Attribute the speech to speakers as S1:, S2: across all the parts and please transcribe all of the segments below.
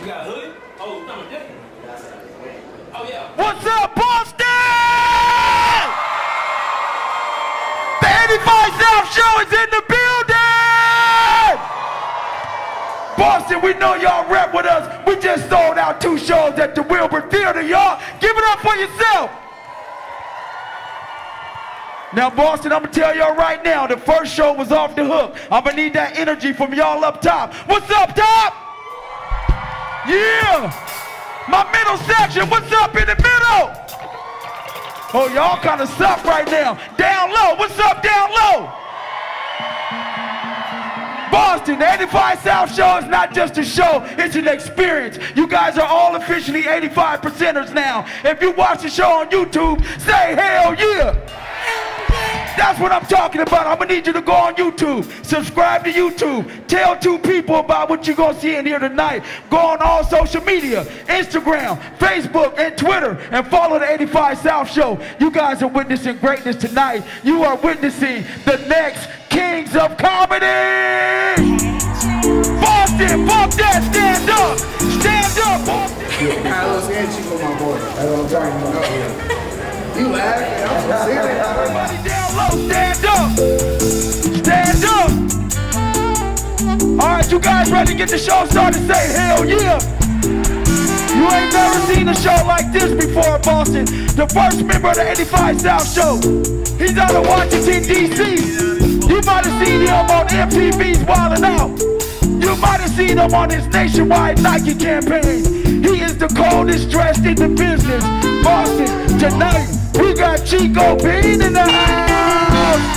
S1: You got? Oh, jacket. Oh.
S2: What's up, Boston? The 85 South Show is in the building! Boston, we know y'all rep with us. We just sold out two shows at the Wilbur Theater, y'all. Give it up for yourself. Now, Boston, I'm gonna tell y'all right now, the first show was off the hook. I'm gonna need that energy from y'all up top. What's up, top? Yeah! My middle section, what's up in the middle? Oh, y'all kind of suck right now. Down low, what's up down low? Boston, the 85 South Show is not just a show, it's an experience. You guys are all officially 85 percenters now. If you watch the show on YouTube, say hell yeah. That's what I'm talking about. I'm gonna need you to go on YouTube, subscribe to YouTube, tell two people about what you're gonna see in here tonight. Go on all social media, Instagram, Facebook, and Twitter, and follow the 85 South Show. You guys are witnessing greatness tonight. You are witnessing the next Kings of Comedy! Boston, fuck that, stand up! Stand up,
S3: and Chico, my boy. That's what I'm talking about. You laughing? I'm serious.
S2: Stand up! Stand up! All right, you guys ready to get the show started? Say hell yeah! You ain't never seen a show like this before, in Boston. The first member of the 85 South Show. He's out of Washington, D.C. You might have seen him on MTV's Wildin' Out. You might have seen him on his nationwide Nike campaign. He is the coldest dressed in the business. Boston, tonight we got Chico Bean in the house.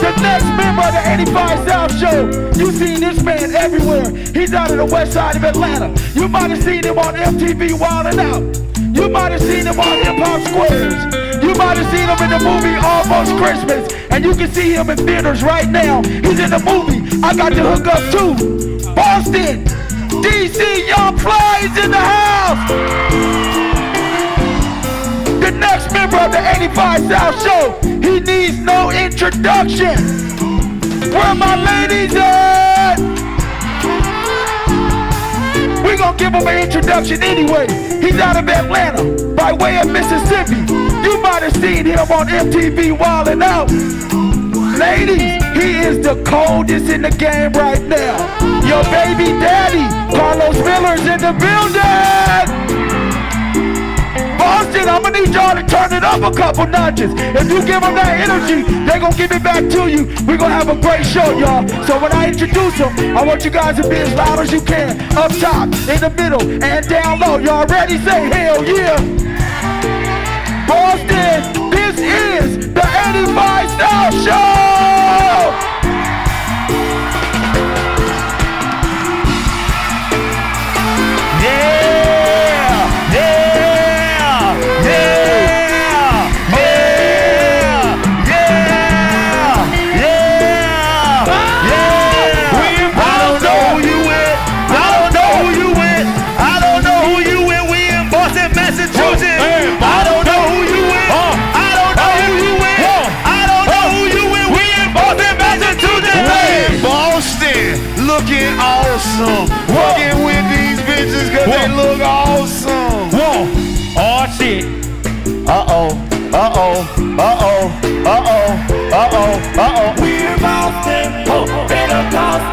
S2: The next member of the 85 South Show. You seen this man everywhere. He's out of the west side of Atlanta. You might have seen him on MTV Wildin' Out. You might have seen him on Hip Hop Squares. You might have seen him in the movie Almost Christmas. And you can see him in theaters right now. He's in the movie. I got to hook up too. Boston, DC, Young is in the house. The next member of the 85 South Show, he needs no introduction. Where my ladies at? We're gonna give him an introduction anyway. He's out of Atlanta, by way of Mississippi. You might have seen him on MTV Wildin' Out. Ladies, he is the coldest in the game right now. Your baby daddy, Karlous Miller's in the building. Boston, I'm gonna need y'all to turn up a couple notches. If you give them that energy, they gonna give it back to you. We're gonna have a great show, y'all. So when I introduce them, I want you guys to be as loud as you can. Up top, in the middle, and down low. Y'all ready? Say hell yeah. Boston, this is the 85 South Show!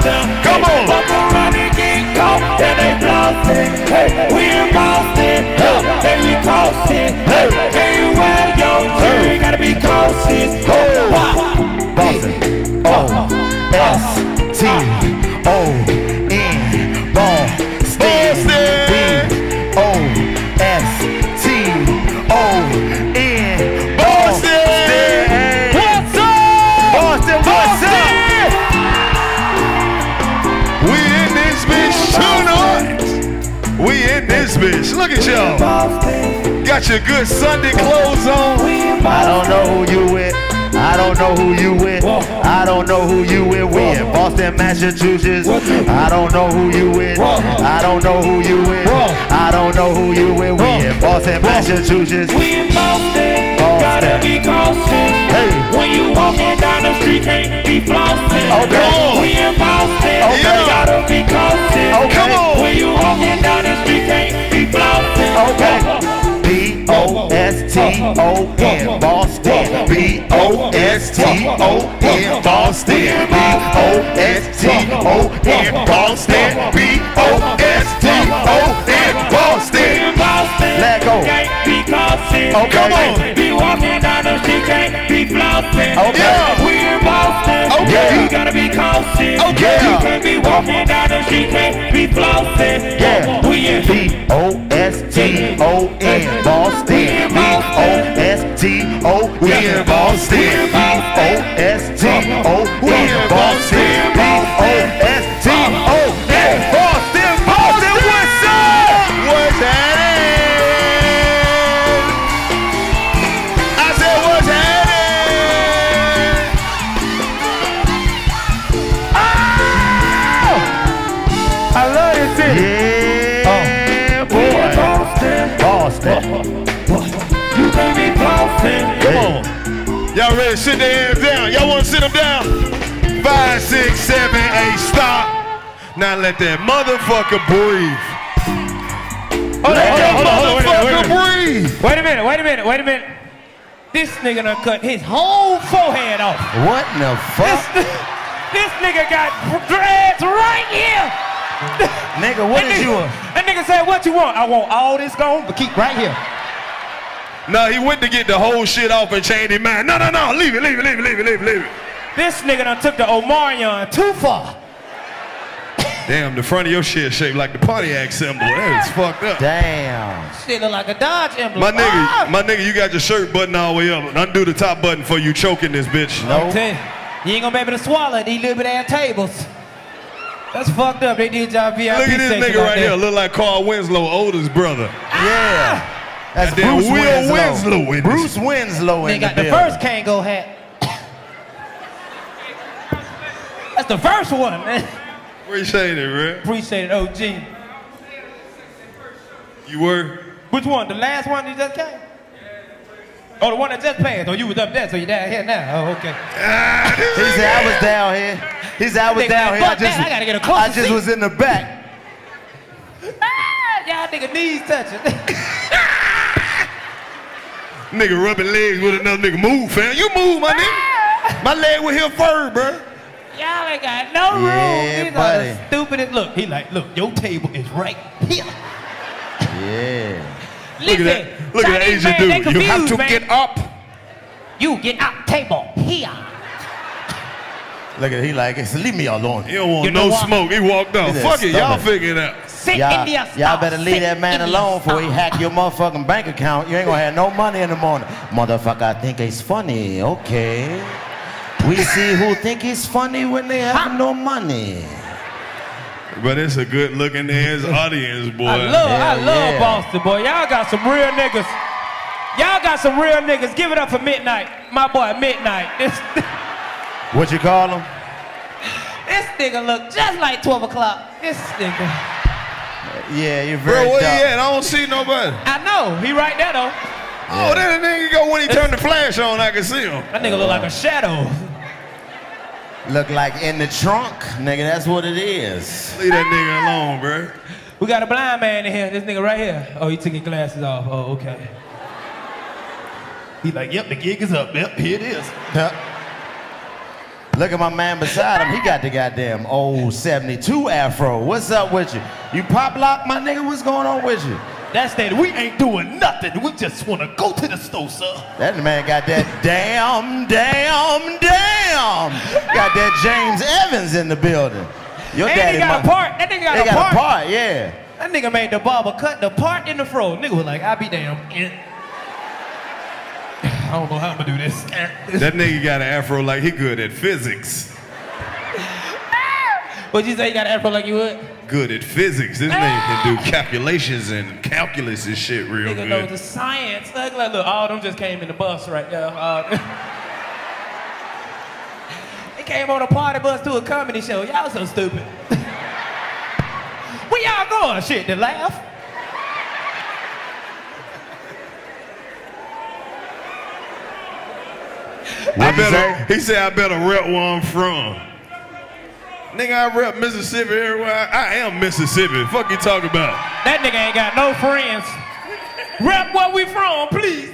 S4: Come on.
S5: They. Hey, we in Boston, oh, and we crossing. Hey, everywhere you go, you gotta be cautious. Oh,
S4: Got your good Sunday clothes on.
S5: I
S4: don't know who you with. I don't know who you with. I don't know who you with. We in Boston, Massachusetts. I don't know who you with. I don't know who you with. I don't know who you with. We in Boston, Massachusetts.
S5: We in Boston, gotta be cautious.
S4: Hey.
S5: When you walking down the street, can't be flossing.
S1: Okay. We in Boston.
S4: Okay.
S1: You gotta be coasting.
S4: Okay. Come on.
S1: When you walking down the street, can't be flossing.
S4: Okay. S T O N Boston. B O S T O N Boston. B O S T O N Boston. B O S T O N Boston.
S1: Boston.
S4: Let go.
S1: Can't be coasting.
S4: Oh, okay. Come on.
S1: Be walking down the street, can't be flossing.
S4: Oh, okay.
S1: We in Boston.
S4: Oh, okay.
S1: You gotta be coasting.
S4: Okay.
S1: You can't be walking down the street, can't be flossing.
S4: Yeah.
S1: We in
S4: B O S T O N Boston. B O S T O N Boston. B O S T O N B O S T O N. We're Boston. On.
S6: Y'all ready to sit their hands down? Y'all want to sit them down? Five, six, seven, eight, stop. Now let that motherfucker breathe.
S1: Oh, hold
S6: Let that
S1: hold on, hold on,
S6: motherfucker
S1: wait a minute.
S6: breathe.
S1: Wait a minute, wait a minute, wait a minute. This nigga done cut his whole forehead off.
S4: What in the
S1: This,
S4: fuck?
S1: this nigga got dreads right here.
S4: Nigga, what is
S1: nigga,
S4: you?
S1: That nigga said, what you want? I want all this gone, but keep right here.
S6: No, he went to get the whole shit off and changed his mind. No, no, no, leave it, leave it, leave it, leave it, leave it, leave it.
S1: This nigga done took the Omarion too far.
S6: Damn, the front of your shit shaped like the Pontiac symbol. That is fucked up.
S4: Damn.
S1: Shit look like a Dodge emblem.
S6: My nigga,
S1: Ah!
S6: my nigga, you got your shirt button all the way up. Undo the top button for you choking this bitch.
S4: No.
S1: Tell you, you ain't gonna be able to swallow these little bit ass tables. That's fucked up. They did y'all VIP
S6: Look at this nigga right
S1: that.
S6: here. Look like Carl Winslow, oldest brother.
S4: Yeah. That's
S6: Goddamn
S4: Bruce
S6: Will
S4: Winslow.
S6: Winslow in.
S4: Bruce Winslow
S1: They
S4: in the
S1: got the
S4: building.
S1: first Kango hat. That's the first one, man.
S6: Appreciate it, man.
S1: Appreciate it, OG.
S6: You were?
S1: Which one? The last one you just came? Oh, the one that just passed. Oh, you was up there, so you down here now. Oh, okay.
S4: He said I was down here. He said I was
S1: Nigga,
S4: down here. I just,
S1: that. I gotta get a closer
S4: I just
S1: seat.
S4: was in the back.
S1: Ah, y'all nigga knees touching.
S6: Nigga rubbing legs with another nigga. Move, fam. You move, my nigga. My leg was here first, bro.
S1: y'all ain't got no room.
S4: Yeah,
S1: These
S4: buddy.
S1: are the stupidest. Look, he like, look, your table is right here.
S4: Yeah.
S6: Look at that. Look at that
S1: Chinese
S6: Asian
S1: man, they
S6: dude. You have to
S1: man.
S6: get up.
S1: You get out table here.
S4: Look at he like it. Leave me alone.
S6: He don't want
S1: You
S6: no smoke. He walked off.
S4: Look at
S6: Fuck it. Y'all figure it out.
S1: Sit
S4: Y'all,
S1: in your
S4: y'all better leave that man
S1: in
S4: alone before he hack your motherfucking bank account. You ain't gonna have no money in the morning. Motherfucker, I think it's funny. Okay. We see who think it's funny when they have no money.
S6: But it's a good looking ass audience, boy.
S1: I love, I love
S4: yeah.
S1: Boston, boy. Y'all got some real niggas. Y'all got some real niggas. Give it up for Midnight. My boy, Midnight. This,
S4: What you call him?
S1: this nigga look just like 12 o'clock. This nigga.
S4: Yeah, you're very
S6: Bro, where
S4: dark.
S6: he at? I don't see nobody.
S1: I know. He right there, though.
S6: Oh, there the nigga go when he turned the flash on. I can see him.
S1: That nigga look like a shadow.
S4: Look like in the trunk, nigga. That's what it is.
S6: Leave that nigga alone, bro.
S1: We got a blind man in here. This nigga right here. Oh, he took his glasses off. Oh, okay. He like, yep, the gig is up. Yep, here it is.
S4: Huh? Look at my man beside him. He got the goddamn old 72 afro. What's up with you? You pop lock, my nigga? What's going on with you?
S1: That's that. We ain't doing nothing. We just want to go to the store, sir.
S4: That man got that damn, damn, damn. Got that James Evans in the building. Your
S1: And
S4: daddy
S1: got
S4: mu-
S1: a part. That nigga got
S4: They
S1: a
S4: got
S1: part.
S4: a part, yeah.
S1: That nigga made the barber cut the part in the fro. Nigga was like, I be damn. I don't know how I'm gonna do this.
S6: That nigga got an afro like he good at physics.
S1: What'd you say? You got an afro like you would?
S6: Good at physics. This nigga can do calculations and calculus and shit real
S1: Nigga knows the
S6: good.
S1: science. Look, look, look. All them just came in the bus right there. Uh, they came on a party bus to a comedy show. Y'all so stupid. Where y'all going? Shit, to laugh?
S6: I
S4: What'd
S6: better, he said I better rep where I'm from. Nigga, I rep Mississippi everywhere. I am Mississippi. Fuck you talking about?
S1: That nigga ain't got no friends. Rep where we from, please.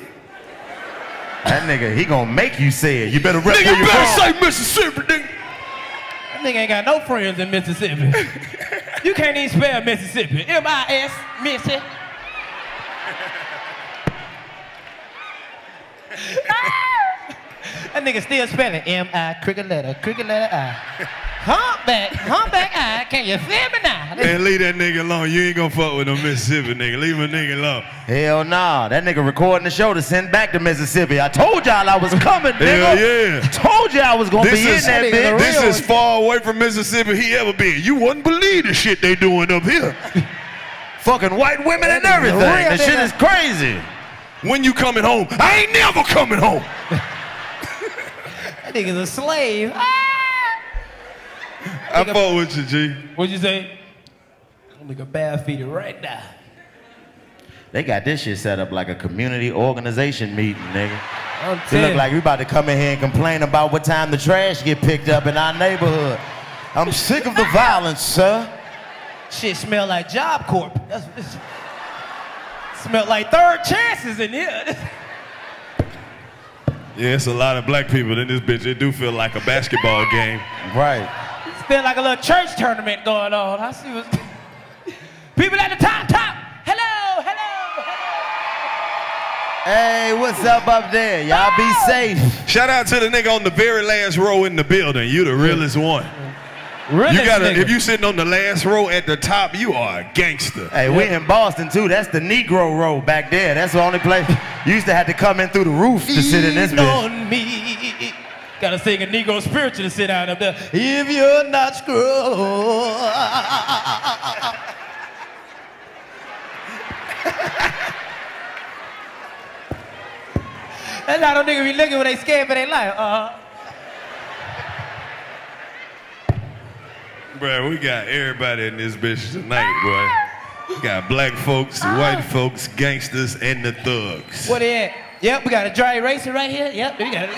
S4: That nigga, he gonna make you say it. You better rep
S6: Nigga,
S4: where
S6: you
S4: you
S6: better
S4: from.
S6: say Mississippi, nigga.
S1: That nigga ain't got no friends in Mississippi. you can't even spell Mississippi. M-I-S, Missy. Ah! That nigga still spelling M-I, cricket letter, cricket letter I. Humpback, humpback I. Can you feel me now?
S6: Man, leave that nigga alone. You ain't gonna fuck with no Mississippi nigga. Leave a nigga alone.
S4: Hell nah. That nigga recording the show to send back to Mississippi. I told y'all I was coming, nigga.
S6: Hell yeah.
S4: Told you I was gonna
S6: This
S4: be
S6: is,
S4: in that bitch.
S6: this is far away from Mississippi he ever been. You wouldn't believe the shit they doing up here.
S4: Fucking white women and everything.
S1: real
S4: That shit is crazy.
S6: When you coming home? I ain't never coming home.
S1: That nigga's a slave. Ah!
S6: I fuck with you, G.
S1: What'd you say? That nigga bad feet right now.
S4: They got this shit set up like a community organization meeting, nigga.
S1: I'm
S4: It look like we about to come in here and complain about what time the trash get picked up in our neighborhood. I'm sick of the violence, sir.
S1: Shit smell like Job Corp. That's what this smell like third chances in here.
S6: Yeah, it's a lot of black people in this bitch. It do feel like a basketball game.
S4: Right.
S1: It feel like a little church tournament going on. I see what's people at the top, top. Hello, hello,
S4: Hey, what's up up there? Y'all be safe.
S6: Shout out to the nigga on the very last row in the building. You the realest one.
S1: Hello.
S6: You gotta, if you sitting on the last row at the top, you are a gangster.
S4: Hey, we're in Boston too. That's the Negro row back there. That's the only place. You used to have to come in through the roof to sit in this
S1: Lean
S4: bitch.
S1: on me. Gotta sing a Negro spiritual to sit down up there. If you're not screwed. That's how them niggas be looking when they scared for their life. Uh,
S6: Bruh, we got everybody in this bitch tonight, boy. We got black folks, ah. white folks, gangsters, and the thugs.
S1: what they at? Yep, we got a dry eraser right here. Yep, we got it.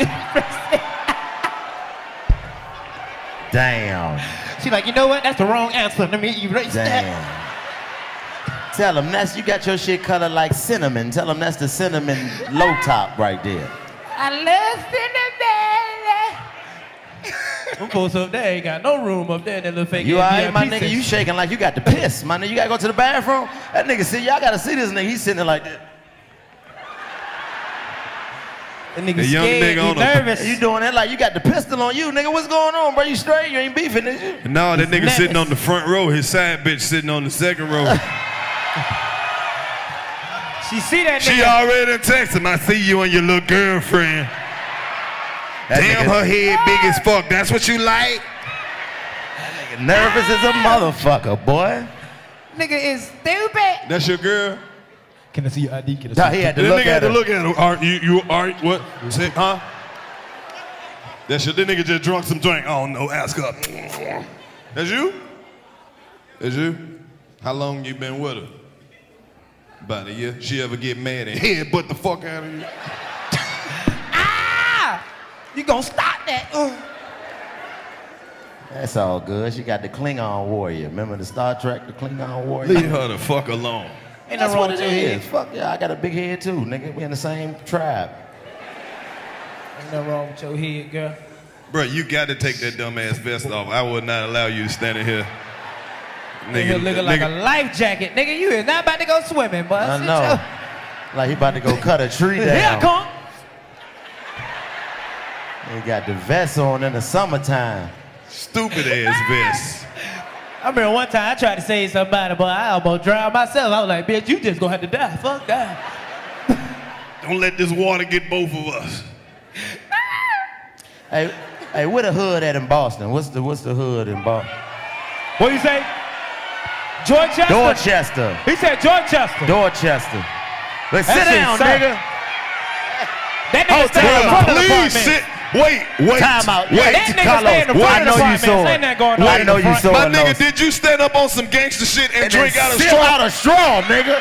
S4: Damn.
S1: she like, you know what? That's the wrong answer. Let me erase that.
S4: Damn. Tell them that's you got your shit colored like cinnamon. Tell them that's the cinnamon low top right there.
S1: I love cinnamon. Them folks up there ain't got no room up there in that little fake
S4: You
S1: ass
S4: alright, my nigga? You shaking like you got to piss, my nigga. You gotta go to the bathroom. That nigga see y'all gotta see this nigga. He's sitting there like this.
S1: That nigga
S6: The young
S1: scared,
S6: nigga
S1: he
S6: on a-
S1: nervous.
S4: You doing that like you got the pistol on you, nigga? What's going on, bro? You straight? You ain't beefing, is you?
S6: No, that nigga
S1: Next.
S6: sitting on the front row, his side bitch sitting on the second row.
S1: she see that nigga.
S6: she
S1: nigga.
S6: already texted him, I see you and your little girlfriend.
S4: That
S6: Damn, her head big as fuck. That's what you like?
S4: nigga nervous as a motherfucker, boy.
S1: nigga is stupid.
S6: That's your girl?
S1: Can I see your ID? Can I see
S4: Nah,
S1: your
S4: he had to
S6: That
S4: look
S6: nigga had
S4: at
S6: to
S4: her.
S6: look at him. Are you, you are what? Say, huh? That's your, that nigga just drunk some drink. I don't know, ask her. That's you? That's you? How long you been with her? About a year. She ever get mad and headbutt the fuck out of you?
S1: You gonna stop that? Uh.
S4: That's all good. She got the Klingon warrior. Remember the Star Trek, the Klingon warrior?
S6: Leave her the fuck alone.
S1: Ain't
S4: That's
S1: nothing wrong
S4: what
S1: with
S4: it
S1: your head.
S4: Fuck yeah, I got a big head too, nigga. We in the same tribe.
S1: Ain't nothing wrong with your head, girl.
S6: Bro, you got to take that dumbass vest off. I would not allow you to stand in here.
S1: Nigga, looking like a life jacket. Nigga, you is not about to go swimming, but
S4: I know. Like he about to go cut a tree down.
S1: Here
S4: down.
S1: come.
S4: He got the vest on in the summertime.
S6: stupid ass vest.
S1: I remember one time I tried to save somebody, but I almost drowned myself. I was like, bitch, you just gonna have to die. Fuck that.
S6: Don't let this water get both of us.
S4: Hey, hey, where the hood at in Boston? What's the what's the hood in Boston?
S1: What you say? Dorchester?
S4: Dorchester.
S1: He said Dorchester.
S4: Dorchester. Let's sit down,
S1: suck.
S4: nigga.
S1: that nigga stay in the
S6: Bruh,
S1: front of the
S6: please sit. Wait, wait.
S4: Time out.
S6: Wait.
S1: That nigga stay in the
S4: Karlous,
S1: front
S4: I
S1: of
S4: know
S1: the
S4: you saw it.
S1: that going on
S4: I know you saw
S6: My nigga,
S4: Los.
S6: did you stand up on some gangster shit and,
S4: And
S6: drink out of
S4: sip
S6: straw?
S4: out a straw, nigga.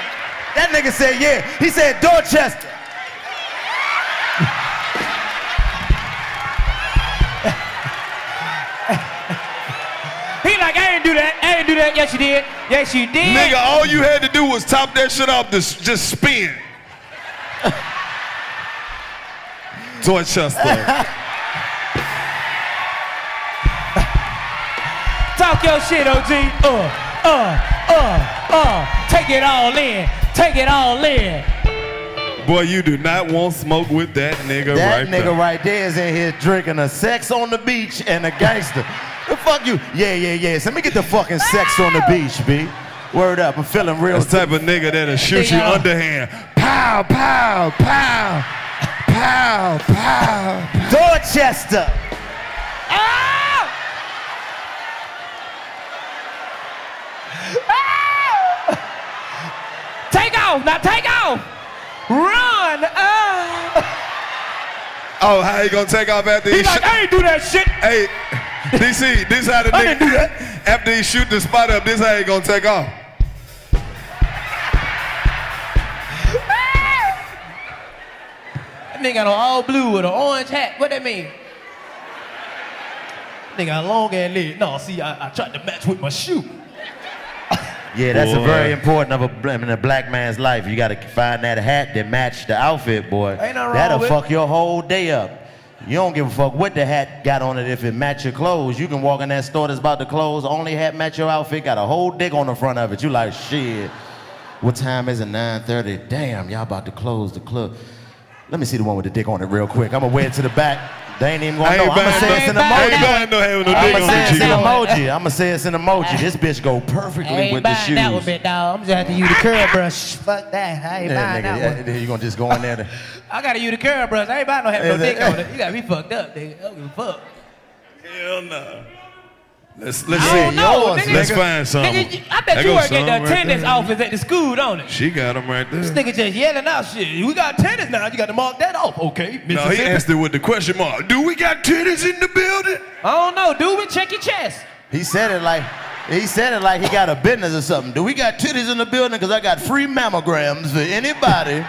S4: That nigga said, yeah. He said Dorchester.
S1: He like, I ain't do that. I ain't do that. Yes, you did. Yes, you did.
S6: Nigga, all you had to do was top that shit off, just, just spin. Dorchester.
S1: Talk your shit, OG. Uh, uh, uh, uh. Take it all in. Take it all in.
S6: Boy, you do not want smoke with that nigga
S4: That
S6: right
S4: nigga
S6: there.
S4: That nigga right there is in here drinking a sex on the beach and a gangster. the fuck you? Yeah, yeah, yeah. So let me get the fucking sex on the beach, B. Word up, I'm feeling real.
S6: That's the type of nigga that'll shoot you
S1: Nigga.
S6: underhand. Pow, pow, pow, pow, pow.
S4: Dorchester.
S1: Ah! Ah! Take off. Now take off. Run. Ah.
S6: Oh, how you gonna take off after he
S1: He's like? I ain't do that shit.
S6: Hey, DC, this how the
S1: I didn't do
S6: that. after he shoot the spot up, this how he gonna take off.
S1: That nigga got on all blue with an orange hat. What that mean? Nigga got long ass leg. No, see, I, I tried to match with my shoe.
S4: Yeah, that's a very important of a, in a black man's life. You gotta find that hat that match the outfit, boy.
S1: Ain't nothing wrong
S4: That'll
S1: with
S4: fuck your whole day up. You don't give a fuck what the hat got on it if it match your clothes. You can walk in that store that's about to close, only hat match your outfit, got a whole dick on the front of it. You like, shit. What time is it? 9.30. Damn, y'all about to close the club. Let me see the one with the dick on it real quick. I'm gonna wear it to the back. They ain't even gonna
S6: I
S4: know. I'm gonna say
S6: no,
S4: it's an
S1: I
S6: I ain't
S4: emoji.
S6: buying no having no I'ma
S4: say
S6: the
S4: it's an emoji. I'm gonna say it's an emoji. This bitch go perfectly
S1: I ain't
S4: with the
S1: buying
S4: shoes.
S1: that one, bit dog. I'm just have to use the curl brush. Fuck that. I ain't
S4: Yeah,
S1: buying
S4: nigga,
S1: that one.
S4: yeah, you gonna just go in there? To,
S1: I gotta use the curl brush. I ain't buying no having no
S4: Is
S1: dick on it. You got me fucked up, nigga. I don't give a fuck.
S6: Hell no. Let's let's
S1: I
S6: see.
S1: don't know, nigga.
S6: Let's find some.
S1: Nigga, I bet
S6: There
S1: you
S6: goes
S1: work at
S6: some
S1: the
S6: right
S1: attendance
S6: there.
S1: office at the school, don't it?
S6: She got them right there.
S1: This nigga just yelling out shit. We got tennis now. You got to mark that off, okay?
S6: No, he asked it with the question mark. Do we got titties in the building?
S1: I don't know, dude. Check your chest.
S4: he said it like he said it like he got a business or something. Do we got titties in the building? Cause I got free mammograms for anybody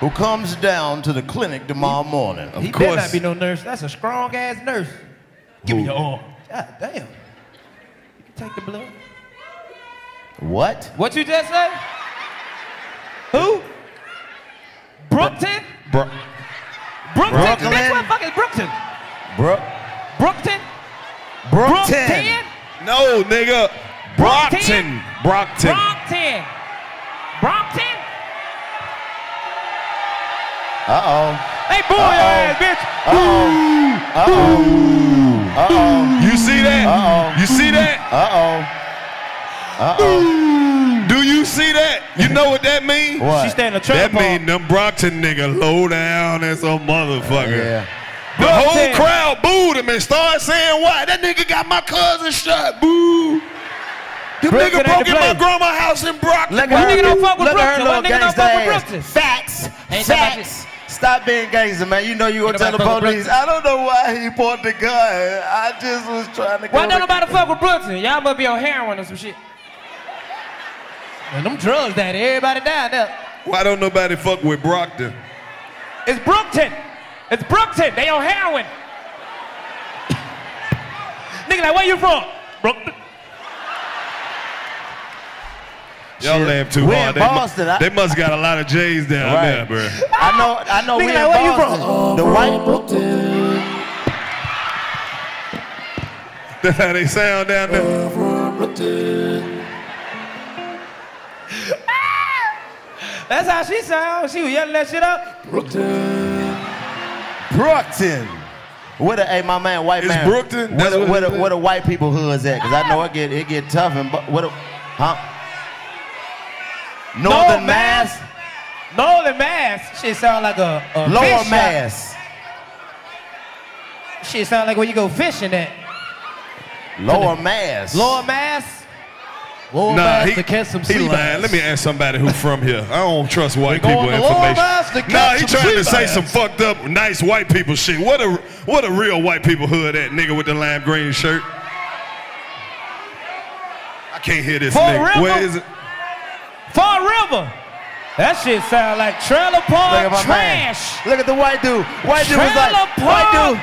S4: who comes down to the clinic tomorrow morning.
S6: Of
S1: he better not be no nurse. That's a strong ass nurse. Give me your arm. God damn. You can take the blood.
S4: What?
S1: What you just say? Who? Brookton?
S4: Bro-
S1: Brookton?
S4: Brooklyn?
S1: Bitch, what fuck is Brookton?
S4: Bro-
S1: Brookton?
S4: Brookton.
S6: No, nigga. Brockton. Brockton.
S1: Brockton. Brockton?
S4: Uh oh.
S1: Hey, boo your ass, bitch.
S4: Uh oh. Uh oh.
S6: You see that?
S4: Uh-oh.
S6: You see that?
S4: Uh oh. Uh oh.
S6: Do you see that? You know what that means?
S4: What?
S1: She stand a
S6: That
S1: trap
S6: mean them Brockton nigga low down as a motherfucker.
S4: Yeah.
S6: The whole crowd booed him and started saying, why? That nigga got my cousin shot. Boo. Them
S1: Brookton
S6: nigga
S1: ain't
S6: broke in my
S1: place.
S6: grandma's house in Brockton.
S4: Look
S1: Why nigga don't fuck with
S4: look at her
S1: Brookton? Why
S4: little
S1: nigga don't fuck with
S4: ass.
S1: Brookton?
S4: Facts.
S1: Ain't
S4: Facts. Stop being gangster, man. You know you gonna
S1: Ain't
S4: tell the
S1: nobody fuck with
S4: police. I don't know why he bought the gun. I just was trying to go.
S1: Why don't
S4: to-
S1: nobody fuck with Brookton? Y'all must be on heroin or some shit. And them drugs down there, everybody down there.
S6: Why don't nobody fuck with Brockton?
S1: It's Brookton. It's Brookton. They on heroin. Nigga, like, where you from? Brookton.
S6: Y'all
S4: Shit.
S6: laugh too
S4: We
S6: hard.
S4: in
S6: They, mu-
S4: Boston. I-
S6: they must got a lot of J's down
S4: Right.
S6: there, bro.
S4: I know. I know.
S1: Nigga,
S4: we
S1: like,
S4: in
S1: where you
S4: Boston.
S1: from?
S4: The white.
S6: That's how they sound down there.
S1: That's how she sound. She was yelling that shit up.
S4: Brookton. Where the hey my man white
S6: It's
S4: man?
S6: Brookton?
S4: Where
S6: That's
S4: the,
S6: what
S4: where,
S6: it
S4: the, where the white people hoods at? Cause I know it get it get tough and but what? the- Huh? Northern Mass,
S1: Northern Mass. Shit sound like a, a
S4: Lower
S1: fish shop.
S4: Mass,
S1: Shit sound like where you go fishing at.
S4: Lower Mass.
S1: Lower Mass. Lower
S6: Nah,
S1: Mass
S6: he,
S1: to catch some
S6: he lying. Let me ask somebody who from here. I don't trust white people
S1: going to Lower
S6: information.
S1: Mass to
S6: Nah, he
S1: some
S6: trying to say
S1: bass.
S6: some fucked up, nice white people shit. What a what a real white people hood at nigga with the lime green shirt. I can't hear this
S1: Fall
S6: nigga.
S1: River?
S6: Where is it?
S1: Fall River. That shit sound like trailer park
S4: at
S1: trash.
S4: man. Look at the white dude. White dude was
S1: Trailer
S4: like, white
S1: park
S4: dude.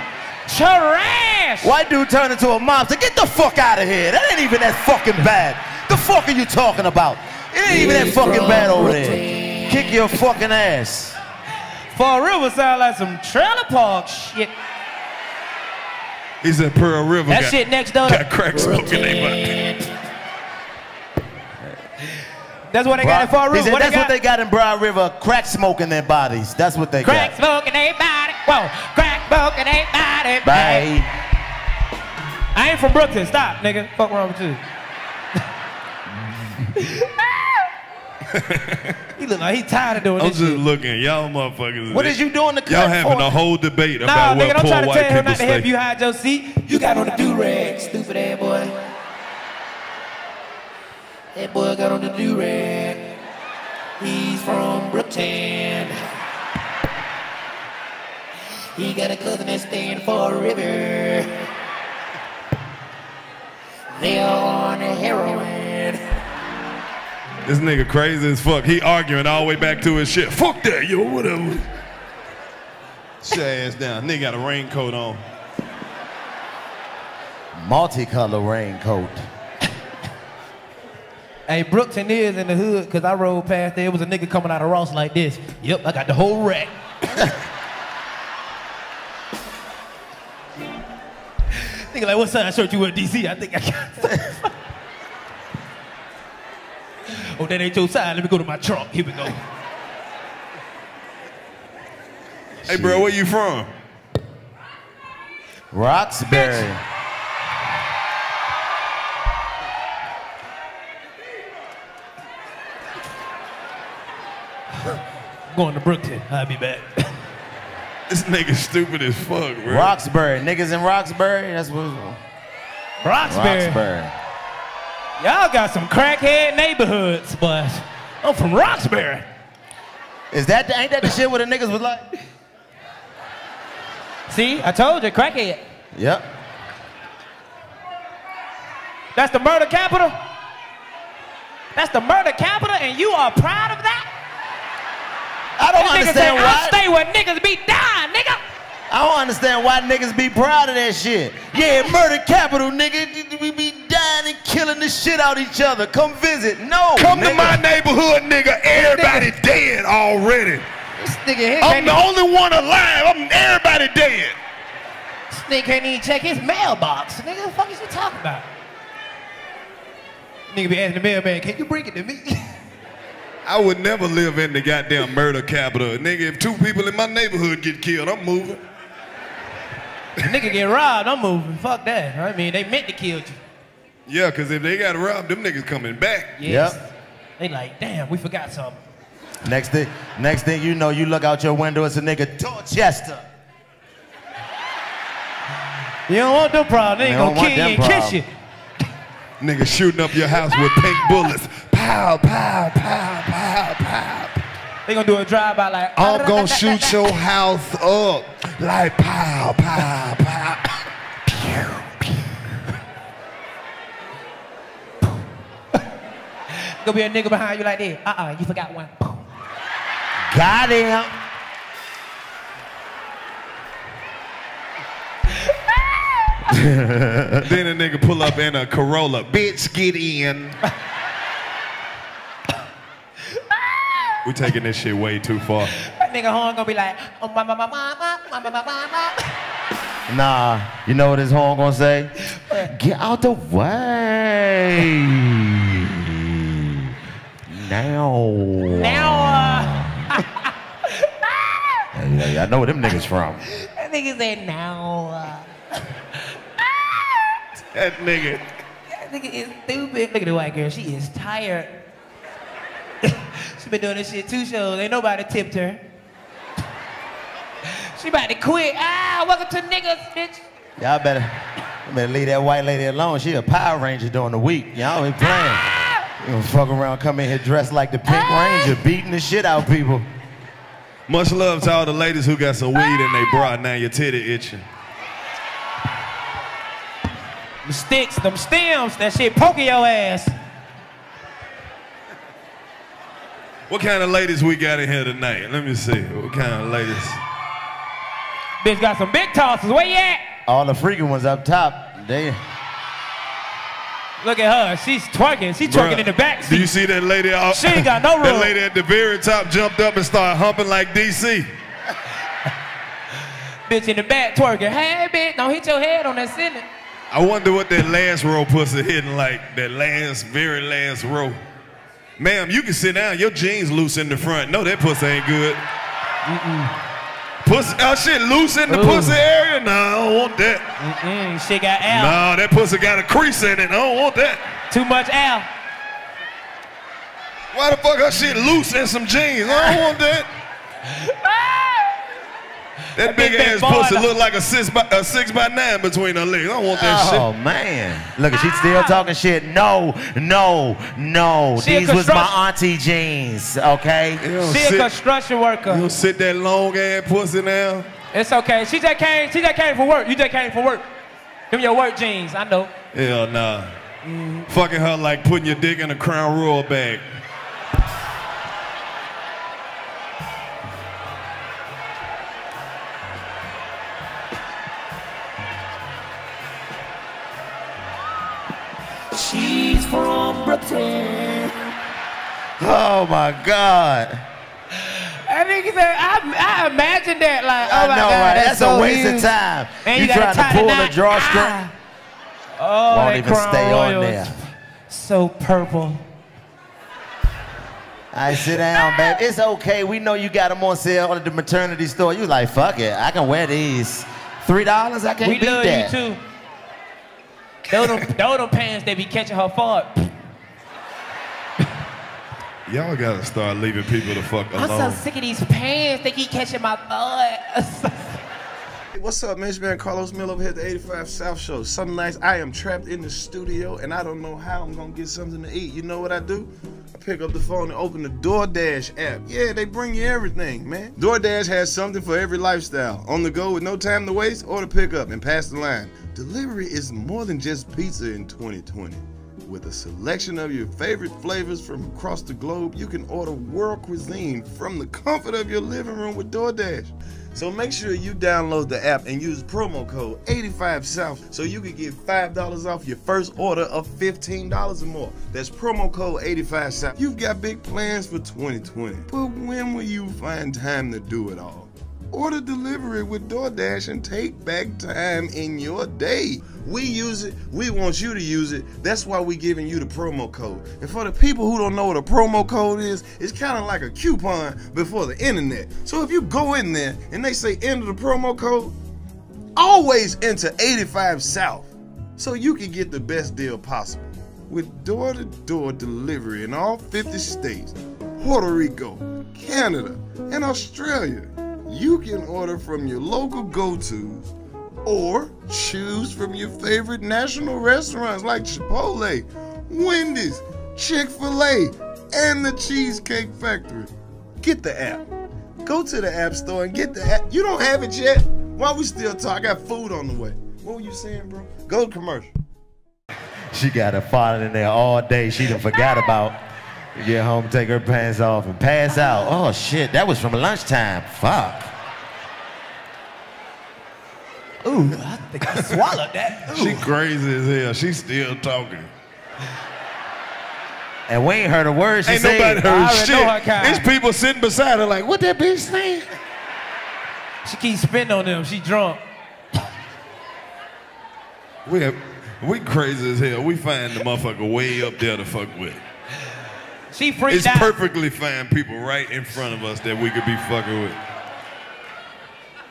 S1: Trash.
S4: White dude turned into a mobster. Get the fuck out of here. That ain't even that fucking bad. The fuck are you talking about? It ain't even that fucking bad over there. Kick your fucking ass.
S1: Fall River sound like some trailer park shit.
S6: He said Pearl River
S1: That
S6: got,
S1: shit next door.
S6: got crack smoking they butt.
S1: That's what they got in Fall
S4: He
S1: River.
S4: said
S1: What
S4: that's
S1: they
S4: what they got in Broad River. Crack smoking their bodies. That's what they got.
S1: Crack smoking ain't body. Whoa, crack smoking ain't body.
S4: Bye.
S1: I ain't from Brooklyn. Stop, nigga. Fuck wrong with you. he look like he tired of doing this.
S6: I'm just
S1: shit.
S6: looking. Y'all motherfuckers.
S4: What is you doing to
S6: Y'all having
S4: for?
S6: a whole debate
S1: Nah,
S6: about
S1: nigga,
S6: what
S1: don't try
S6: poor
S1: to tell him not to help you hide your seat. You got on the do-rag, stupid ass boy. That boy got on the do-rag. He's from Brooktown. He got a cousin that's staying for a river. They are on the heroin.
S6: This nigga crazy as fuck. He arguing all the way back to his shit. Fuck that, yo, whatever. Sit your ass down. Nigga got a raincoat on.
S4: Multicolor raincoat.
S1: Hey, Brookton is in the hood because I rode past there. It was a nigga coming out of Ross like this. Yep, I got the whole rack. nigga like, what size shirt you wear, DC? I think I got. oh, that ain't your size. Let me go to my trunk. Here we go.
S6: Hey, bro, where you from?
S4: Roxbury.
S1: I'm going to Brookton. I'll be back.
S6: This nigga stupid as fuck, bro.
S4: Roxbury. Niggas in Roxbury? That's what
S1: Roxbury.
S4: Roxbury.
S1: Y'all got some crackhead neighborhoods, but I'm from Roxbury.
S4: Is that the, ain't that the shit where the niggas was like?
S1: See, I told you, crackhead.
S4: Yep.
S1: That's the murder capital? That's the murder capital, and you are proud of that?
S4: I don't
S1: That nigga
S4: understand
S1: say,
S4: why.
S1: I stay where niggas be dying, nigga.
S4: I don't understand why niggas be proud of that shit. Yeah, murder capital, nigga. We be dying and killing the shit out each other. Come visit. No.
S6: Come to my neighborhood, nigga. Everybody dead already.
S1: This nigga here
S6: I'm
S1: can't,
S6: the only one alive. I'm everybody dead.
S1: this nigga can't even check his mailbox. Nigga, the fuck is you talking about? Nigga be asking the mailman, can you bring it to me?
S6: I would never live in the goddamn murder capital. Nigga, if two people in my neighborhood get killed, I'm moving.
S1: nigga get robbed, I'm moving. Fuck that. I mean, they meant to kill you.
S6: Yeah, because if they got robbed, them niggas coming back.
S1: Yes.
S4: Yep.
S1: They like, damn, we forgot something.
S4: Next thing, next thing you know, you look out your window, it's a nigga Dorchester.
S1: You don't want them problem. They ain't
S4: They
S1: gonna kill you
S4: them
S1: and kiss you.
S6: Nigga shooting up your house with pink bullets. Pow, pow, pow, pow, pow.
S1: They gonna do a drive-by like,
S6: I'm gonna shoot your house up like pow, pow, pow. Pew, pew.
S1: Gonna be a nigga behind you like this. Uh-uh, you forgot one.
S4: Got him.
S6: then a nigga pull up in a Corolla. Bitch, get in. we taking this shit way too far.
S1: That nigga horn gonna be like, oh, ma, ma, ma, ma, ma, ma, ma, ma, ma, ma.
S4: Nah, you know what his horn gonna say? Get out the way. Now.
S1: Now, uh,
S4: Hey, I know where them niggas from.
S1: that nigga said now. Uh,
S6: That nigga.
S1: that nigga is stupid. Look at the white girl. She is tired. She been doing this shit two shows. Ain't nobody tipped her. she about to quit. Ah, welcome to niggas, bitch.
S4: Y'all better, you better leave that white lady alone. She a Power Ranger during the week. Y'all ain't playing. You gonna fuck around, come in here dressed like the Pink Ranger, beating the shit out people.
S6: Much love to all the ladies who got some weed in they bra. Now your titty itching.
S1: Them sticks, them stems, that shit poking your ass.
S6: What kind of ladies we got in here tonight? Let me see. What kind of ladies?
S1: Bitch got some big tosses. Where you at?
S4: All the freaking ones up top, they.
S1: Look at her. She's twerking. She's twerking
S7: Bruh,
S1: in the back seat.
S7: Do you see that lady? Out,
S1: She ain't got no room.
S7: That lady at the very top jumped up and started humping like DC.
S1: Bitch in the back twerking. Hey, bitch, don't hit your head on that ceiling.
S7: I wonder what that last row pussy hitting like. That last, very last row. Ma'am, you can sit down. Your jeans loose in the front. No, that pussy ain't good. Pussy, oh shit, loose in the
S1: Ooh.
S7: pussy area? No, I don't want that.
S1: Mm, she got Al.
S7: No, that pussy got a crease in it. I don't want that.
S1: Too much Al.
S7: Why the fuck her shit loose in some jeans? I don't want that. That big
S1: big
S7: ass
S1: boy,
S7: pussy
S1: though.
S7: look like a six by a six by nine between her legs. I don't want that
S4: oh, shit. Oh man, look, she's still ah. talking shit. No, no, no.
S1: She
S4: These was my auntie jeans, okay?
S7: shit. You don't
S1: She a
S7: sit,
S1: construction
S7: you
S1: worker.
S7: don't sit that long ass pussy now.
S1: It's okay. She just came. She just came for work. You just came for work. Give me your work jeans. I know.
S7: Hell nah. Fucking her like putting your dick in a Crown Royal bag.
S1: She's from Brooklyn.
S4: Oh my God.
S1: I think said, I, I imagine that like, oh
S4: I
S1: my
S4: know,
S1: God,
S4: right?
S1: that's,
S4: That's, a waste
S1: huge.
S4: of time.
S1: And
S4: you
S1: you
S4: trying to
S1: the
S4: pull
S1: knot.
S4: drawstring?
S1: Ah. Oh,
S4: Won't even stay on there.
S1: So purple.
S4: I sit down, babe. It's okay. We know you got them on sale at the maternity store. You like, fuck it. I can wear these. Three dollars? I can't
S1: We
S4: beat
S1: love
S4: that.
S1: you too. Those them, those them pants they be catching her fart.
S7: Y'all gotta start leaving people the fuck alone.
S1: I'm so sick of these pants. They keep catching my butt.
S6: Hey, What's up, man? It's man Karlous Miller over here at the 85 South Show. Some nights I am trapped in the studio and I don't know how I'm gonna get something to eat. You know what I do? I pick up the phone and open the DoorDash app. Yeah, they bring you everything, man. DoorDash has something for every lifestyle. On the go with no time to waste, order pickup and pass the line. Delivery is more than just pizza in 2020. With a selection of your favorite flavors from across the globe, you can order world cuisine from the comfort of your living room with DoorDash. So make sure you download the app and use promo code 85South so you can get $5 off your first order of $15 or more. That's promo code 85South. You've got big plans for 2020, but when will you find time to do it all? Order delivery with DoorDash and take back time in your day. We use it, we want you to use it. That's why we're giving you the promo code. And for the people who don't know what a promo code is, it's kind of like a coupon before the internet. So if you go in there and they say enter the promo code, always enter 85 South so you can get the best deal possible. With door to door delivery in all 50 states, Puerto Rico, Canada, and Australia, you can order from your local go tos or choose from your favorite national restaurants like Chipotle, Wendy's, Chick fil A, and the Cheesecake Factory. Get the app. Go to the App Store and get the app. You don't have it yet? While we still talk, I got food on the way. What were you saying, bro? Go commercial.
S4: She got her father in there all day. She done forgot about. Get home, take her pants off, and pass out. Oh shit, that was from lunchtime. Fuck.
S1: Ooh, I think I swallowed that.
S7: She crazy as hell. She still talking.
S4: And we ain't heard a word she
S7: Ain't
S4: said.
S7: nobody heard shit.
S1: know her.
S7: There's people sitting beside her like, what that bitch saying?
S1: She keeps spitting on them. She drunk.
S7: We have, we crazy as hell. We find the motherfucker way up there to fuck with.
S1: She freaked
S7: It's
S1: out.
S7: perfectly fine people right in front of us that we could be fucking with.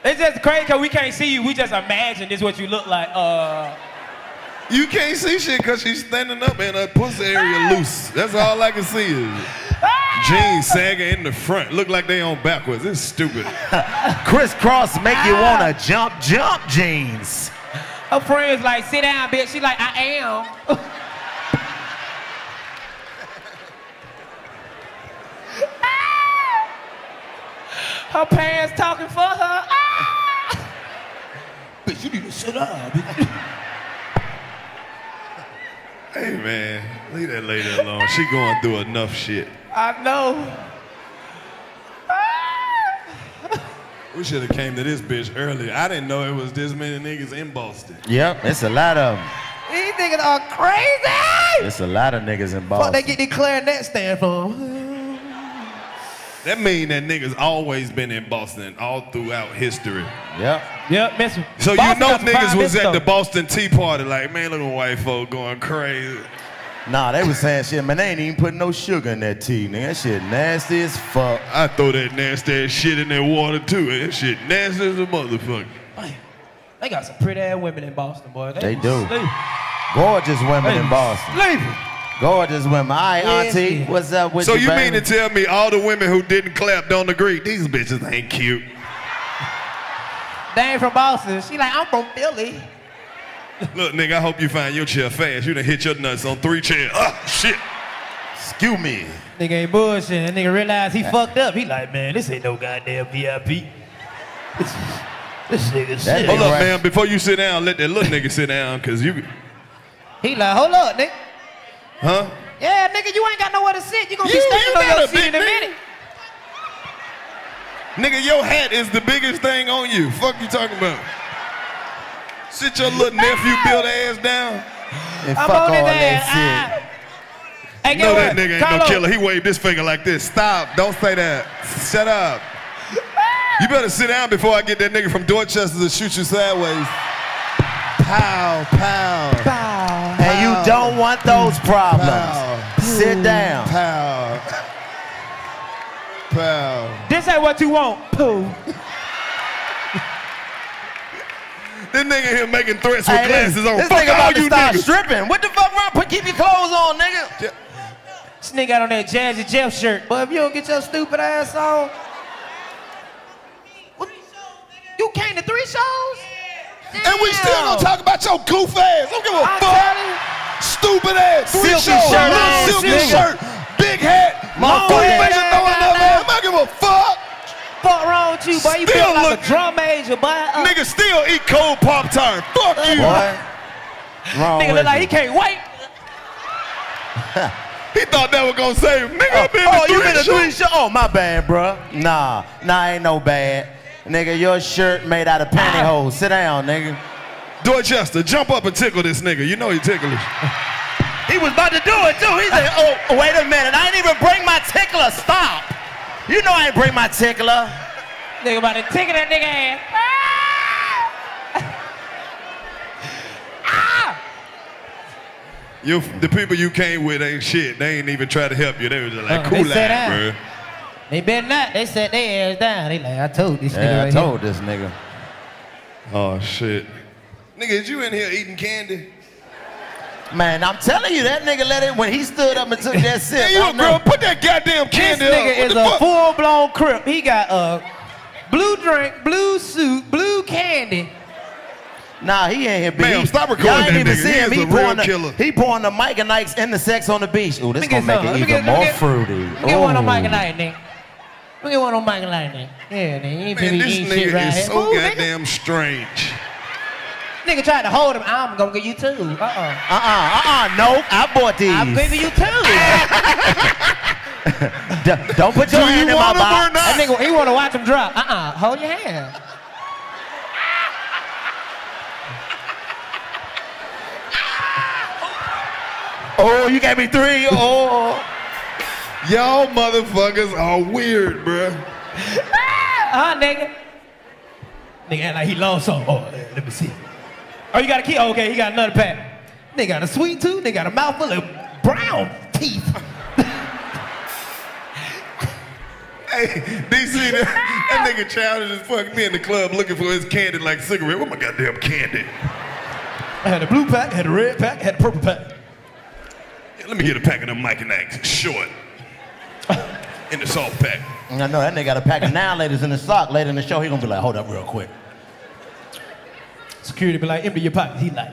S1: It's just crazy because we can't see you. We just imagine this what you look like. Uh,
S7: You can't see shit because she's standing up and her pussy area ah! loose. That's all I can see is ah! jeans sagging in the front. Look like they on backwards. It's stupid.
S4: Crisscross make you wanna ah! jump, jump jeans.
S1: her friends like, sit down, bitch. She's like, I am. her parents talking for her. Ah! Bitch, you need to sit up. bitch.
S7: Hey man, leave that lady alone. She going through enough shit.
S1: I know. Ah!
S6: We should have came to this bitch earlier. I didn't know it was this many niggas in Boston.
S4: Yep, it's a lot of them.
S5: These niggas are crazy.
S4: It's a lot of niggas in Boston.
S5: What they
S4: Boston.
S5: get their clarinet stand from?
S6: That mean that niggas always been in Boston all throughout history.
S4: Yep.
S1: Yep, miss.
S6: So you know niggas was at the. Boston Tea Party like, man, look at white folk going crazy.
S4: Nah, they was saying shit, man. They ain't even putting no sugar in that tea, nigga. That shit nasty as fuck.
S6: I throw that nasty ass shit in that water too. That shit nasty as a motherfucker.
S1: Man, They got some pretty ass women in Boston, boy.
S4: They
S1: be
S4: do.
S1: sleeping.
S4: Gorgeous women in Boston.
S1: Sleeping.
S4: Gorgeous women. All right,
S1: Yeah,
S4: auntie,
S1: yeah.
S4: what's up with
S6: So
S4: you, So
S6: you mean to tell me all the women who didn't clap don't agree? These bitches ain't cute.
S1: They ain't from Boston. She like, I'm from Philly.
S6: Look, nigga, I hope you find your chair fast. You done hit your nuts on three chairs. Oh, shit.
S4: Excuse me.
S1: Nigga ain't bullshit. That nigga realized he fucked up. He like, man, this ain't no goddamn VIP. This, this nigga shit.
S6: Hold up,
S4: right.
S6: man. Before you sit down, let that little nigga sit down, cause you,
S1: He like, hold up, nigga.
S6: Huh?
S1: Yeah, nigga, you ain't got nowhere to sit. You gonna be
S6: You-
S1: standing
S6: you
S1: on your
S6: a
S1: seat in a minute.
S6: Nigga, your hat is the biggest thing on you. Fuck you talking about? Sit your little nephew ah. built ass down.
S4: And
S1: I'm
S4: fuck
S1: on
S4: all
S1: his
S4: that shit.
S1: Ah. Hey,
S6: You know
S1: get
S6: that
S1: uh,
S6: nigga ain't
S1: Carlo,
S6: no killer. He waved this finger like this. Stop. Don't say that. Shut up. Ah. You better sit down before I get that nigga from Dorchester to shoot you sideways. Pow, pow, Pow.
S4: And you don't want those problems.
S6: pow,
S4: Sit down.
S6: pow, pow.
S1: This ain't what you want. Pooh.
S6: This nigga here making threats with
S4: Hey, this,
S6: glasses on.
S4: this
S6: Fuck
S4: nigga
S6: all
S4: about to
S6: you
S4: start
S6: niggas.
S4: stripping. What the fuck wrong? Put keep your clothes on, nigga.
S1: This nigga got on that Jazzy Jeff shirt. But if you don't get your stupid ass on. What? You came to three shows?
S6: And we still gonna talk about your goof ass. Don't give a
S1: I'm
S6: fuck. Stupid ass. Three
S4: Silky
S6: shows.
S4: shirt
S6: little
S4: ass
S6: silky
S4: nigga.
S6: shirt. Big hat.
S4: Motherfucker.
S6: Three fingers throwing up ass. I don't give a fuck.
S1: Fuck wrong with you, boy? You
S6: Still
S1: feel like
S6: look-
S1: a drum major, boy. Uh,
S6: Nigga still eat cold Pop Tart. Fuck you.
S4: Boy. Wrong
S1: nigga look like he can't wait.
S6: He thought that was gonna save him. Nigga,
S4: Oh,
S6: I've been
S4: oh,
S6: to
S4: you
S6: three
S4: been to three shows? Oh, my bad, bruh. Nah, nah, ain't no bad. Nigga, your shirt made out of pantyhose. Sit down, nigga.
S6: Dorchester, jump up and tickle this nigga. You know he ticklish.
S4: He was about to do it too. He said, "Oh, wait a minute! I didn't even bring my tickler. Stop! You know I ain't bring my tickler."
S1: Nigga about to tickle that nigga ass.
S6: You, the people you came with ain't shit. They ain't even try to help you. They was just like,
S1: Uh,
S6: cool
S1: they said
S6: out,
S1: that.
S6: bro.
S1: They better not. They set their ass down. They like, I told this nigga
S4: I
S1: right
S4: told this nigga.
S6: Oh shit. Nigga, is you in here eating candy?
S4: Man, I'm telling you, that nigga let it when he stood up and took that sip.
S6: Hey, you
S4: I
S6: a girl, put that goddamn
S1: here.
S6: candy
S1: This
S6: up.
S1: nigga
S6: What
S1: is
S6: the
S1: a full blown crip. He got a blue drink, blue suit, blue candy.
S4: Nah, he ain't here. but
S6: Ma'am, stop recording
S4: y'all ain't
S6: that
S4: even
S6: nigga.
S4: see
S6: He
S4: him.
S6: is
S4: He
S6: a real
S4: pouring the,
S6: killer.
S4: He pouring the Mike and Ike's in the sex on the beach. Ooh, this
S1: Let
S4: gonna make
S1: some.
S4: it
S1: Let
S4: even
S1: get-
S4: more
S1: get-
S4: fruity.
S1: Let me get one on Mike and oh. Ike, nigga. Let me get one on Mike and Ike, nigga. Yeah, nigga. You ain't
S6: Man,
S1: finna
S6: this
S1: eat shit
S6: nigga
S1: right
S6: is
S1: here.
S6: so
S1: Move, nigga.
S6: goddamn strange.
S1: Nigga tried to hold him. I'm gonna get you too. Uh-uh.
S4: Uh-uh, uh-uh, no, I bought these.
S1: I'm giving you two.
S4: D- don't put your
S6: Do
S4: hand
S6: you
S4: in my
S6: want 'em
S4: box.
S1: that nigga, he wanna watch him drop. Uh-uh. Hold your hand.
S4: Oh, you gave me three. Oh.
S6: Y'all motherfuckers are weird, bruh.
S1: Uh-huh, nigga. Nigga act like he lost some. Oh, let me see. Oh, you got a key? Oh, okay, he got another pack. They got a sweet tooth. They got a mouthful of brown teeth.
S6: Hey, DC, that, that nigga childish as fuck. Me in the club looking for his candy like cigarette. Where my goddamn candy?
S1: I had a blue pack, had a red pack, had a purple pack.
S6: Yeah, let me get a pack of them Mike and Ike's. Short. In the soft pack.
S4: I know that nigga got a pack of now ladies in the sock. Later in the show, he gonna be like, hold up real quick.
S1: Security be like, empty your pocket. He like,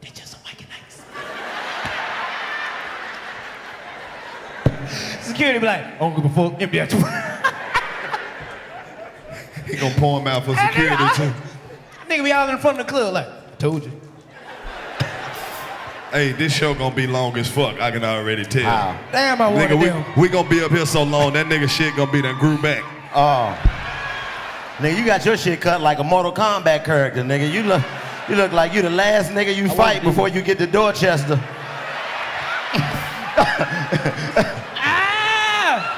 S1: they just some Mike and Ike's. Security be like, I don't give a fuck, empty that too.
S6: He gonna pour him out for security too.
S1: Nigga be out in front of the club like, I told you.
S6: Hey, this show gonna be long as fuck. I can already tell.
S4: Wow.
S1: Damn, I wanted
S6: Nigga,
S1: them.
S6: we, we gonna be up here so long, that nigga shit gonna be done grew back.
S4: Oh. Nigga, you got your shit cut like a Mortal Kombat character, nigga. You look, you look like you the last nigga you fight before you get to Dorchester.
S1: Ah!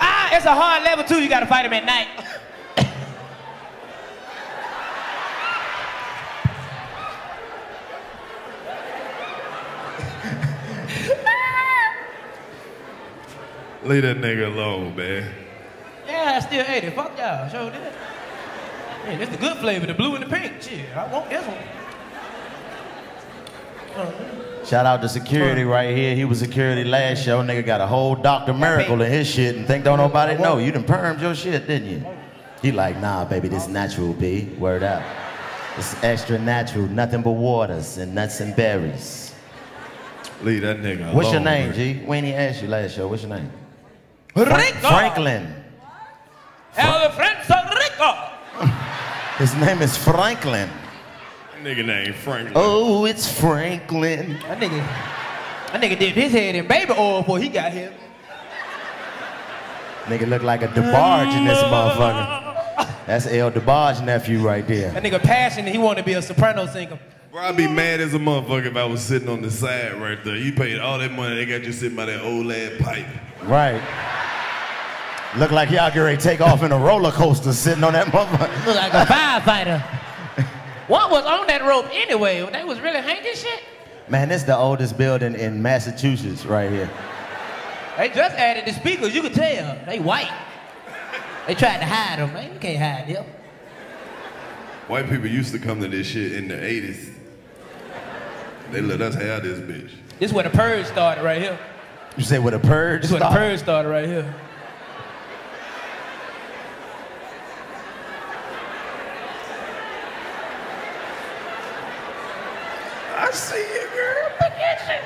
S1: Ah, it's a hard level too. You gotta fight him at night.
S6: Leave that nigga alone, man.
S1: Yeah, I still ate it. Fuck y'all. Sure did. Man, this the good flavor, the blue and the pink. Shit, I want this one.
S4: Shout out to security right here. He was security last show. Nigga got a whole Dr. Miracle in his shit and think don't nobody know. You done permed your shit, didn't you? He like, nah, baby, this natural, B. Word up. It's extra natural, nothing but waters and nuts and berries.
S6: Leave that nigga alone.
S4: What's your name. G? We ain't even asked you last show. What's your name?
S1: Rico.
S4: Franklin.
S1: El Franco Rico.
S4: His name is Franklin.
S6: Nigga named Franklin.
S4: Oh, it's Franklin.
S1: That nigga, that nigga dipped his head in baby oil before he got here.
S4: Nigga look like a DeBarge in this motherfucker. That's El DeBarge nephew right there.
S1: That nigga passionate, he wanted to be a soprano singer.
S6: Bro, I'd be mad as a motherfucker if I was sitting on the side right there. You paid all that money, they got you sitting by that old ass pipe.
S4: Right. Look like y'all get ready to take off in a roller coaster sitting on that motherfucker.
S1: Look like a firefighter. what was on that rope anyway? They was really hanging shit?
S4: Man, this is the oldest building in Massachusetts right here.
S1: They just added the speakers, you could tell. They white. They tried to hide them, man. You can't hide them.
S6: White people used to come to this shit in the 80s. They let us have this bitch.
S1: This is where the purge started right here.
S4: You say with a purge?
S1: This is where the purge started right here.
S6: I see you, girl.
S1: Look at you.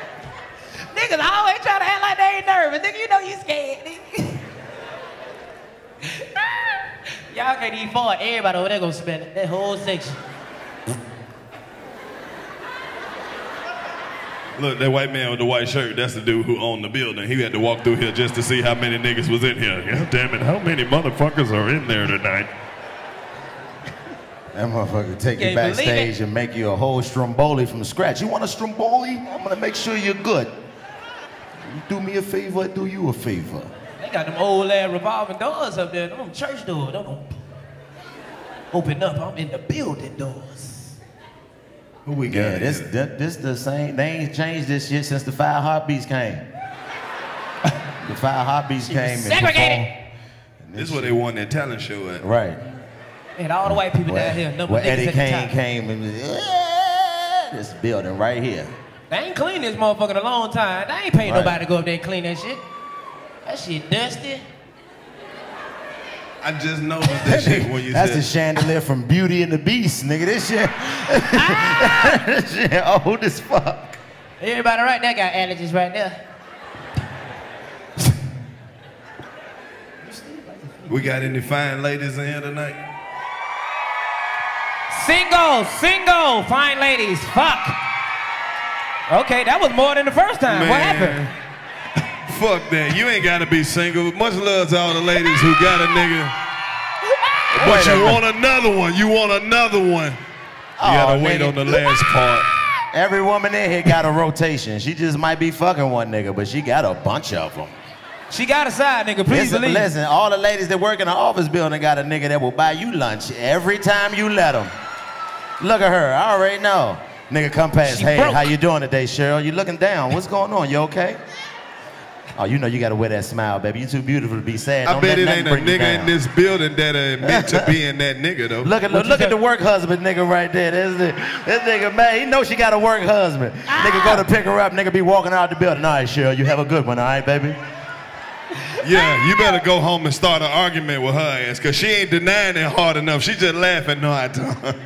S1: Niggas always try to act like they ain't nervous. Nigga, you know you scared. nigga. Y'all can't even afford everybody over there gonna spend it. That whole section.
S6: Look, that white man with the white shirt, that's the dude who owned the building. He had to walk through here just to see how many niggas was in here. God damn it, how many motherfuckers are in there tonight?
S4: That motherfucker take you
S1: Can't
S4: backstage and make you a whole stromboli from scratch. You want a stromboli? I'm gonna make sure you're good. You do me a favor, I do you a favor.
S1: They got them old ass revolving doors up there. Them church doors. Don't don't open up. I'm in the building doors.
S6: Who we got?
S4: Yeah, this,
S6: here?
S4: this this the same. They ain't changed this shit since the five heartbeats came. the five heartbeats came. and
S1: segregated.
S4: performed-
S6: This is where they won that talent show at.
S4: Right.
S1: And all the white people down here, number
S4: where Eddie Kane came and "Yeah," this building right here.
S1: They ain't clean this motherfucker in a long time. They ain't paying
S4: Right.
S1: nobody to go up there and clean that shit. That shit dusty.
S6: I just noticed that shit when you
S4: That's
S6: said
S4: the chandelier from Beauty and the Beast, nigga. This shit, ah! this shit old as fuck.
S1: Everybody right there got allergies right there.
S6: we got any fine ladies in here tonight?
S1: Single, single, fine ladies, fuck. Okay, that was more than the first time. What happened?
S6: Fuck that. You ain't gotta be single. Much love to all the ladies who got a nigga. But you want another one. You want another one. Oh, you gotta
S4: Oh,
S6: wait
S4: nigga.
S6: on the last part.
S4: Every woman in here got a rotation. She just might be fucking one nigga, but she got a bunch of them.
S1: She got a side nigga, please
S4: Listen,
S1: believe.
S4: listen, all the ladies that work in the office building got a nigga that will buy you lunch every time you let them. Look at her, I already know. Nigga come past,
S1: She
S4: hey,
S1: broke.
S4: how you doing today, Cheryl? You looking down, what's going on, you okay? Oh, you know you gotta wear that smile, baby. You too beautiful to be sad.
S6: I
S4: Don't
S6: bet
S4: let
S6: it
S4: nothing
S6: ain't a
S4: bring you
S6: nigga in
S4: down.
S6: this building that uh, are meant to be in that nigga though.
S4: Look at
S1: What
S4: look, at the work husband nigga right there. This, this nigga, man, he know she got a work husband. Nigga go to ah. pick her up, nigga be walking out the building. All right, Cheryl, you have a good one, all right, baby?
S6: Yeah, you better go home and start an argument with her ass, cause she ain't denying it hard enough. She just laughing. No, I don't.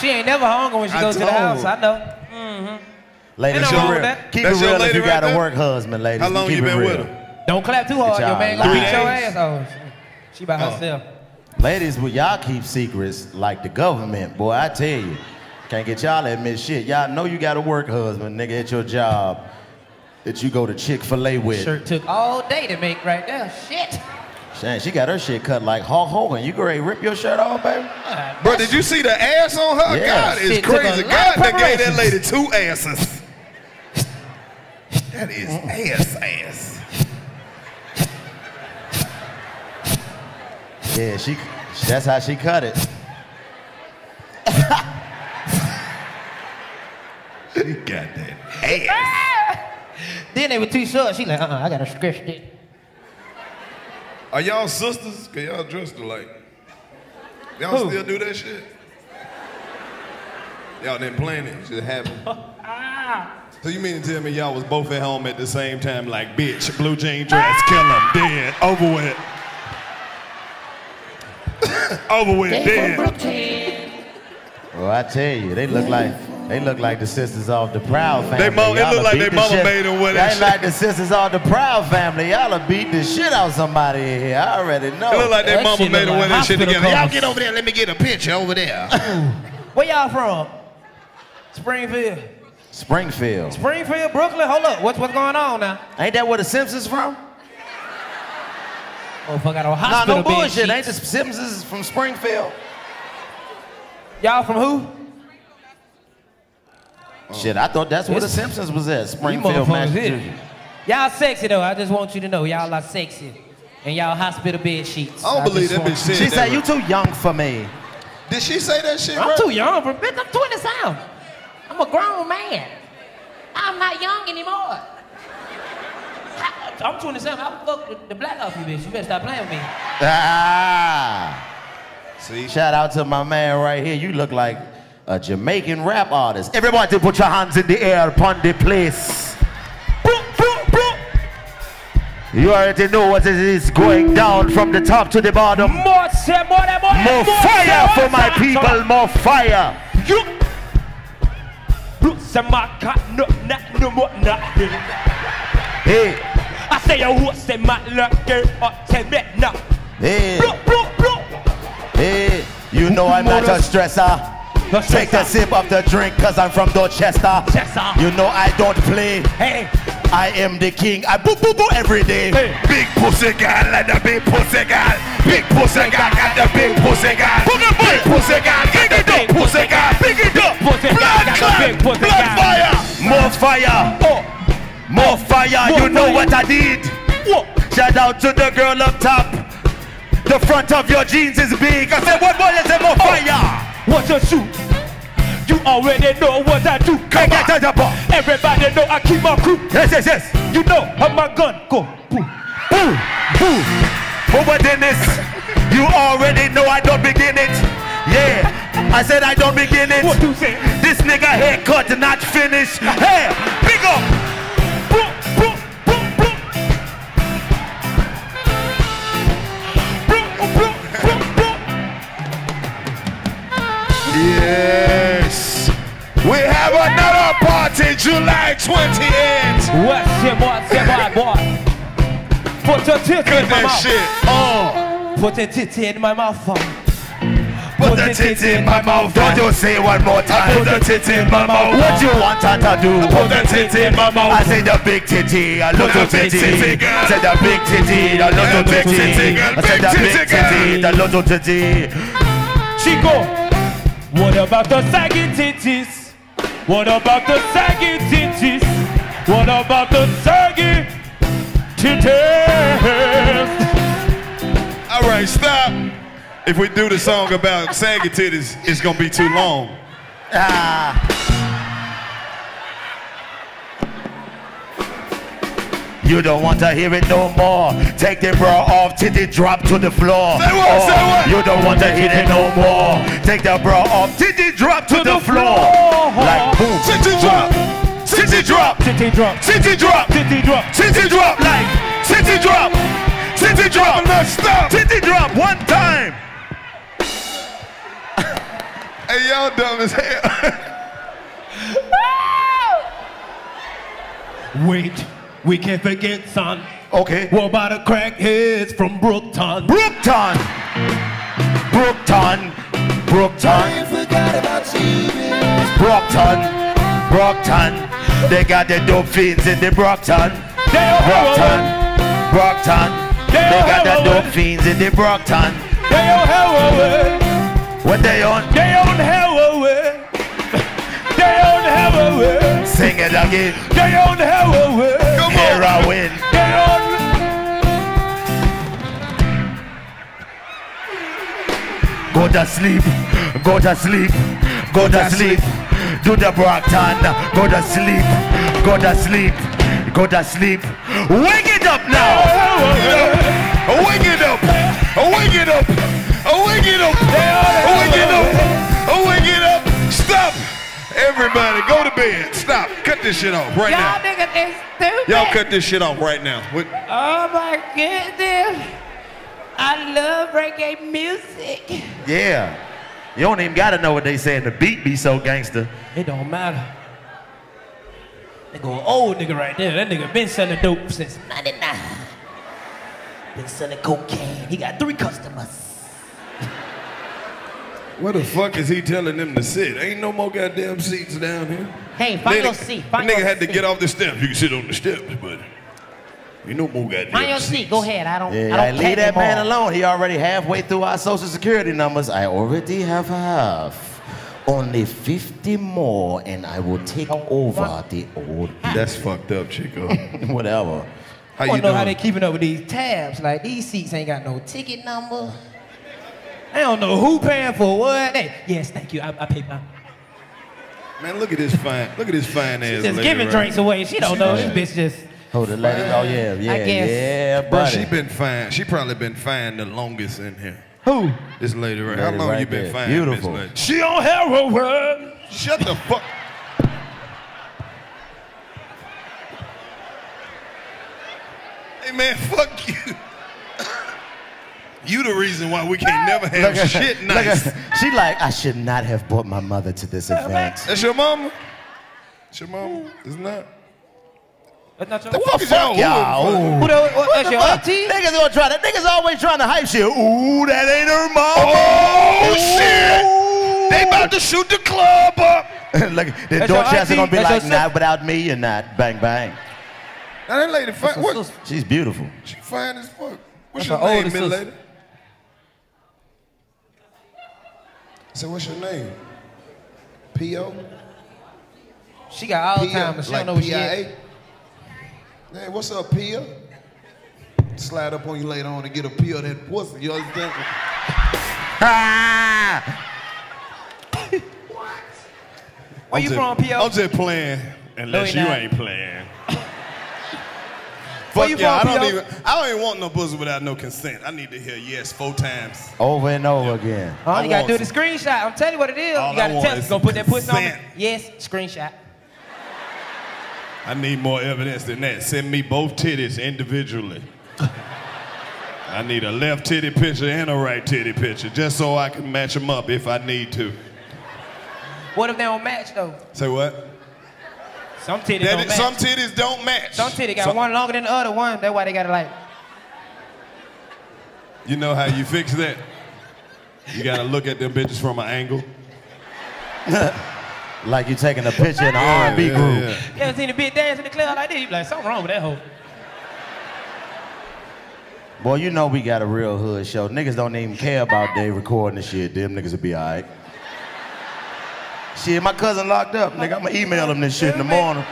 S1: She ain't never hungry when she
S6: I
S1: goes to the
S6: told.
S1: house. I know.
S4: Mm-hmm.
S1: Ladies,
S4: keep it real. Keep it real if you got
S6: right
S4: a work husband, ladies.
S6: How long
S4: keep
S6: you
S4: it
S6: been
S4: real.
S6: with her?
S1: Don't clap too hard.
S4: Good
S1: Your
S4: job.
S1: man gonna
S6: Three
S1: beat your ass. Oh, she by
S6: Oh.
S1: herself.
S4: Ladies, well, y'all keep secrets like the government. Boy, I tell you. Can't get y'all to admit shit. Y'all know you got a work husband, nigga, at your job that you go to Chick-fil-A with.
S1: Shirt took all day to make right there. Shit.
S4: Shit, she got her shit cut like Hulk Hogan. You go ready to rip your shirt off, baby?
S6: Ah, Bro, did you see the ass on her?
S4: Yeah.
S6: God, it's
S1: Shit
S6: crazy.
S1: lot
S6: God
S1: of
S6: that gave that lady two asses. That is ass ass.
S4: Yeah, she. That's how she cut it.
S6: She got that ass. Ah!
S1: Then they were too short. She like, uh-uh, I gotta stretch it.
S6: Are y'all sisters? Cause y'all dressed alike. Y'all
S1: Who?
S6: still do that shit? Y'all didn't plan it, it just happened. so you mean to tell me y'all was both at home at the same time like, bitch, blue jean dress, kill him, dead, over with. over with, dead.
S4: Well, I tell you, they look like they look like the sisters off the Proud family.
S6: They mo- it look like they
S4: the
S6: mama
S4: shit-
S6: made them with
S4: They
S6: that
S4: ain't like the sisters off the Proud family. Y'all have beat the shit out somebody in here. I already know.
S6: It look like their
S1: That
S6: mama made
S1: look
S6: them wear
S1: like
S6: that shit
S1: hospital
S6: together. Y'all get over there, let me get a picture over there.
S1: Where y'all from? Springfield.
S4: Springfield.
S1: Springfield, Brooklyn. Hold up. What's what's going on now?
S4: Ain't that where the Simpsons from?
S1: Oh, fuck, I don't
S4: Nah,
S1: hospital
S4: no
S1: bed
S4: bullshit. Ain't the Simpsons from Springfield?
S1: Y'all from who?
S4: Shit, I thought that's where the Simpsons was at. Springfield. Massachusetts.
S1: Y'all sexy though. I just want you to know y'all are sexy. And y'all hospital bed sheets.
S6: I don't believe
S1: just
S6: that bitch
S1: you-
S6: said
S4: She
S6: that.
S4: said, "You too young for me."
S6: Did she say that shit,
S1: I'm
S6: bro?
S1: too young for bitch. I'm 27. I'm a grown man. I'm not young anymore. I- I'm 27. I fuck the, the black off you, bitch. You better stop playing with me.
S4: Ah.
S6: See?
S4: Shout out to my man right here. You look like a Jamaican rap artist. Everybody put your hands in the air upon the place. You already know what it is going down from the top to the bottom.
S1: More, more, more, more,
S4: More fire for my people, more fire.
S1: You. Roots and my cat, no, no, no more, nothing.
S4: Hey,
S1: I say a horse, say my lucky, or say me, no.
S4: hey,
S1: Bloop, bloop, bloop.
S4: hey. You know I'm not a stressor. Take a sip of the drink cause I'm from Dorchester.
S1: Chester.
S4: You know I don't play.
S1: Hey,
S4: I am the king. I boo boo boo every day.
S1: Hey.
S6: Big pussy girl like the big pussy girl. Big pussy girl got the big pussy girl. Big pussy girl got the big pussy girl. Big it up.
S1: pussy
S6: Blood
S1: got the
S6: clot.
S1: big pussy
S6: Blood fire.
S4: More fire.
S1: oh,
S4: More fire.
S1: More
S4: you know
S1: fire.
S4: what I did.
S1: what?
S4: Shout out to the girl up top. The front of your jeans is big. I said, what boy is it? More oh. fire.
S1: What you shoot? You already know what I do.
S4: Come get to the bar.
S1: Everybody know I keep my crew.
S4: Yes, yes, yes.
S1: You know how my gun go. Boom.
S4: Boo, boo. Over Dennis, you already know I don't begin it. Yeah, I said I don't begin it.
S1: What you say?
S4: This nigga haircut not finished. Hey, big up.
S1: Boom, boom, boom, boom. Boom, boom, boom, boom.
S6: Yes. Another party July 28th.
S1: What's your boy, say boy, boy? Put your titty in my
S6: that
S1: mouth.
S6: shit. Oh.
S1: Put your titty in my mouth. uh.
S4: Put the titty in my mouth. Don't you say one more time.
S6: Put the titty in my mouth.
S4: What you want her to do?
S6: Put the titty in my mouth.
S4: I say the big titty, a little titty. said the big titty, a little
S6: big
S4: titty. I said the
S6: Big
S4: big
S6: titty, girl.
S4: titty, the little titty.
S1: Chico, what about the saggy titties? What about the saggy titties? What about the saggy titties?
S6: All right, stop. If we do the song about saggy titties, it's gonna be too long.
S4: Ah. You don't want to hear it no more. Take the bra off, titty drop to the floor.
S6: Say what? Say oh, what?
S4: You don't want to hear it no more. Take the bra off, titty drop to, the,
S1: the
S4: floor.
S1: floor.
S4: Like boom,
S6: Titty drop. Titty drop.
S1: Titty drop,
S6: Titty drop.
S1: titty drop.
S6: Titty drop.
S4: like titty drop,
S6: Titty drop. Let's stop.
S4: titty drop one time.
S6: Hey, y'all dumb as hell.
S1: Wait, we can't forget, son.
S4: Okay.
S1: What about the crackheads from Brockton?
S4: Brockton, Brockton, Brookton. Brockton, Brockton. They got the dope fiends in the Brockton.
S1: They are
S4: Brockton, Brockton. They got the dope fiends in the Brockton.
S1: They on heroin.
S4: What they on?
S1: They on heroin. They on heroin.
S4: Sing it again.
S1: They on heroin.
S4: Heroin. Go to sleep. Go to sleep. Go to sleep. Do the Brockton. Go to sleep. Go to sleep. Go to sleep. Wake it up now.
S6: Wake it up! Wake it up! Wake it up! Wake it up! Everybody, go to bed. Stop. Cut this shit off right
S5: Y'all
S6: now.
S5: niggas is stupid.
S6: Y'all cut this shit off right now. What-
S5: Oh my goodness. I love reggae music.
S4: Yeah. You don't even gotta know what they saying. The beat be so gangster.
S1: It don't matter. They go old nigga right there. That nigga been selling dope since 99. Been selling cocaine. He got three customers.
S6: Where the fuck is he telling them to sit? Ain't no more goddamn seats down here.
S5: Hey, find your
S6: Nigga-
S5: seat. Find
S6: nigga
S5: your
S6: had to
S5: seat.
S6: get off the steps. You can sit on the steps, but ain't no more goddamn
S5: Find your
S6: seats.
S5: seat. Go ahead. I don't.
S4: Yeah,
S5: I
S4: I
S5: don't
S4: leave
S5: care
S4: that man
S5: anymore.
S4: alone. He already halfway through our social security numbers. I already have half. Only 50 more, and I will take over the old.
S6: That's fucked up, Chico.
S4: Whatever.
S6: How
S1: I
S6: you
S1: wanna know how they
S6: doing?
S1: keeping up with these tabs. Like these seats ain't got no ticket number. I don't know who paying for what. Hey, yes, thank you. I, I pay my.
S6: Man, look at this fine. Look at this fine ass.
S1: She's Just
S6: lady
S1: giving
S6: right
S1: drinks
S6: here.
S1: away. She don't know. This bitch just.
S4: Oh, the lady. Oh, yeah, yeah,
S5: guess.
S4: yeah,
S6: Bro, she been fine. She probably been fine the longest in here.
S1: Who?
S6: This lady right. Here.
S4: How
S6: long
S4: right
S6: you been
S4: there.
S6: fine?
S4: Beautiful.
S6: Miss lady?
S1: She on heroin.
S6: Shut the fuck. Hey man, fuck you. You the reason why we can't never have
S4: Look at-
S6: shit
S4: look at-
S6: nice.
S4: she like, I should not have brought my mother to this event.
S6: That's your mama? That's your mama? It's not.
S1: That's not your.
S6: The fuck is
S4: Fuck
S6: y'all?
S4: y'all. Ooh.
S1: Who the, what, that's your
S4: Fuck.
S1: auntie?
S4: Niggas gonna try that. Niggas always trying to hype shit. Ooh, that ain't her mama.
S6: Oh shit! They about to shoot the club up.
S4: Look, the
S1: That's your
S4: Dorchester gonna be?
S1: That's
S4: like, not without me, you're not. Bang, bang.
S6: Now that lady fine. What?
S4: She's beautiful.
S6: She fine as fuck. What's
S1: That's
S6: your name,
S1: older
S6: middle
S1: sister.
S6: lady? Said, what's your name? P.O.?
S1: She got all
S6: Pia,
S1: Alzheimer's. She
S6: like
S1: don't know what she
S6: PIA?
S1: is.
S6: Hey, what's up, Pia? Slide up on you later on and get a peel of that pussy. You understand?
S4: Ah!
S1: Where you from, P.O.?
S6: I'm just playing, unless
S1: No,
S6: you
S1: not.
S6: ain't playing.
S1: Where
S6: Fuck
S1: you
S6: yeah, I don't even. I don't even want no pussy without no consent. I need to hear yes four times.
S4: Over and over again.
S1: All
S6: I
S1: you gotta
S6: want
S1: do the screenshot. I'm telling you what it is.
S6: All
S1: you gotta
S6: I want
S1: tell us.
S6: is
S1: Gonna put that pussy on me. Yes, screenshot.
S6: I need more evidence than that. Send me both titties individually. I need a left titty picture and a right titty picture, just so I can match them up if I need to.
S1: What if they don't match though?
S6: Say what?
S1: Some titties
S6: That
S1: don't
S6: is-
S1: match.
S6: some titties don't match.
S1: Some titty got
S6: Some-
S1: one longer than the other one. That's why they gotta like.
S6: You know how you fix that? You gotta look at them bitches from an angle.
S4: Like you taking a picture in an R&B
S6: Yeah,
S4: group.
S6: yeah.
S1: You ever seen a bitch dance in the club like this? You be like, something wrong with that hoe.
S4: Boy, you know we got a real hood show. Niggas don't even care about they recording the shit. Them niggas will be all right. Shit, my cousin locked up. Nigga, I'ma email him this shit in the morning.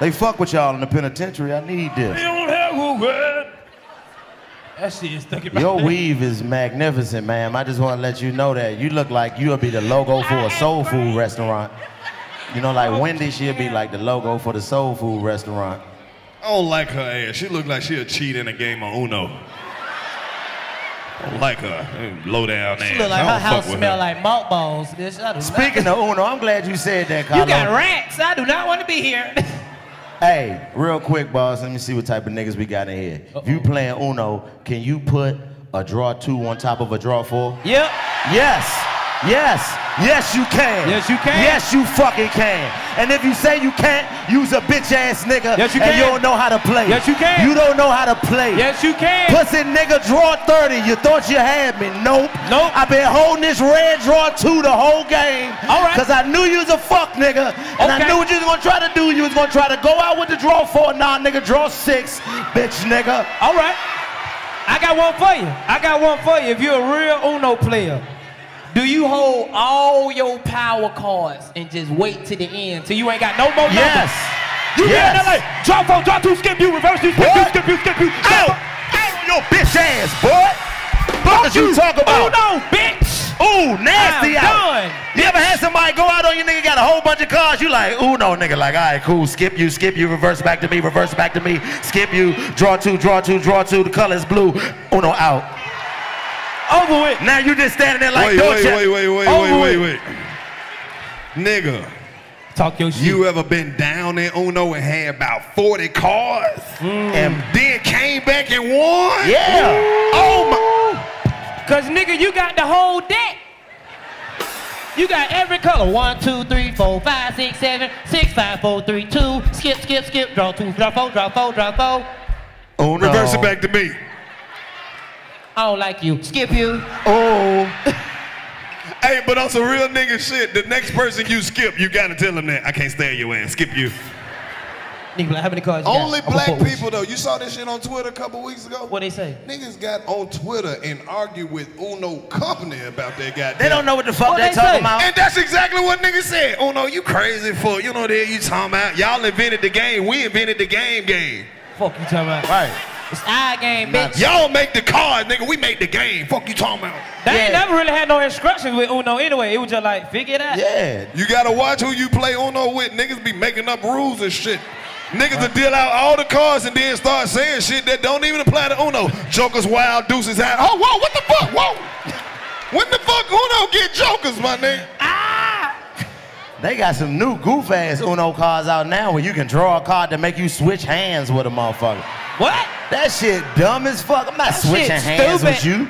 S4: They fuck with y'all in the penitentiary. I need
S1: They
S4: this.
S1: don't have a word. That shit is stuck in
S4: Your
S1: head.
S4: weave is magnificent, ma'am. I just want to let you know that. You look like you'll be the logo for a soul food restaurant. You know, like Wendy, she'll be like the logo for the soul food restaurant.
S6: I don't like her ass. She look like she'll cheat in a game of Uno. I don't like her. Low down ass.
S1: She look like her house smell
S6: her.
S1: like malt balls, bitch. I do not-
S4: Speaking of Uno, I'm glad you said that, Karlous.
S1: You got rats. I do not want to be here.
S4: Hey, real quick, boss. Let me see what type of niggas we got in here. If you playing Uno, can you put a draw two on top of a draw four?
S1: yep.
S4: Yes. Yes. Yes, you can.
S1: Yes, you can.
S4: Yes, you fucking can. And if you say you can't, use a bitch ass nigga.
S1: Yes, you can.
S4: and you don't know how to play.
S1: Yes, you can.
S4: You don't know how to play.
S1: Yes, you can.
S4: Pussy nigga draw 30. You thought you had me. Nope.
S1: Nope.
S4: I've been holding this red draw two the whole game.
S1: All right.
S4: Cause I knew you was a fuck nigga. And I knew what you was gonna try to do. You was gonna try to go out with the draw four. Nah, nigga, draw six. Bitch nigga.
S1: All right. I got one for you. I got one for you. If you're a real Uno player, do you hold all your power cards and just wait to the end till you ain't got no more numbers?
S4: Yes.
S1: You
S4: Yes.
S1: get in LA, drop four, drop two, skip you, reverse you, skip you,
S4: What?
S1: skip you, skip you.
S4: Out! Out on your bitch ass, boy! Fuck is you talk about?
S1: Oh no, bitch.
S4: Ooh, nasty
S1: I'm
S4: out.
S1: done.
S4: You ever had somebody go out on you, nigga, got a whole bunch of cars? You like, ooh, no, nigga, like, all right, cool, skip you, skip you, reverse back to me, reverse back to me, skip you, draw two, draw two, draw two, the color is blue, uno out.
S1: Over with.
S4: Now you just standing there like,
S6: Wait,
S4: don't
S6: wait,
S4: check.
S6: wait, wait, wait,
S1: Over
S6: wait, wait, wait. Nigga,
S1: Talk your shit.
S6: you ever been down in Uno and had about 40 cars mm.
S4: And
S6: then came back and won?
S4: yeah.
S6: Oh my.
S1: Cause nigga, you got the whole deck. You got every color. One, two, three, four, five, six, seven, six, five, four, three, two. Skip, skip, skip. Draw two, draw four, draw four, draw four.
S4: Uno.
S6: Reverse it back to me.
S1: I don't like you. Skip you.
S4: Oh.
S6: Hey, but on some real nigga shit, the next person you skip, you gotta tell them that I can't stand your ass. Skip you.
S1: Nigga, like, how many cards you got?
S6: Only
S1: I'ma
S6: black people though. You saw this shit on Twitter a couple weeks ago.
S1: you. What they say?
S6: Niggas got on Twitter and argued with Uno Company about their goddamn.
S4: They don't know what the fuck
S1: What
S4: they
S1: they
S4: talking
S1: say?
S4: about.
S6: And that's exactly what niggas said. Uno, you crazy for you know that you talking about. Y'all invented the game. We invented the game game.
S1: Fuck you talking about.
S4: Right.
S1: It's our game, bitch.
S6: Y'all make the cards, nigga. We make the game. Fuck you talking about.
S1: They ain't never really had no instructions with Uno anyway. It was just like, figure it out.
S4: Yeah.
S6: You gotta watch who you play Uno with. Niggas be making up rules and shit. Niggas will deal out all the cards and then start saying shit that don't even apply to Uno. Jokers wild, deuces out. Oh, whoa, what the fuck? Whoa. When the fuck Uno get jokers, my nigga? Ah.
S4: They got some new goof ass Uno cards out now where you can draw a card to make you switch hands with a motherfucker.
S1: What?
S4: That shit dumb as fuck. I'm not
S1: That
S4: switching
S1: shit
S4: hands with
S1: stupid.
S4: you.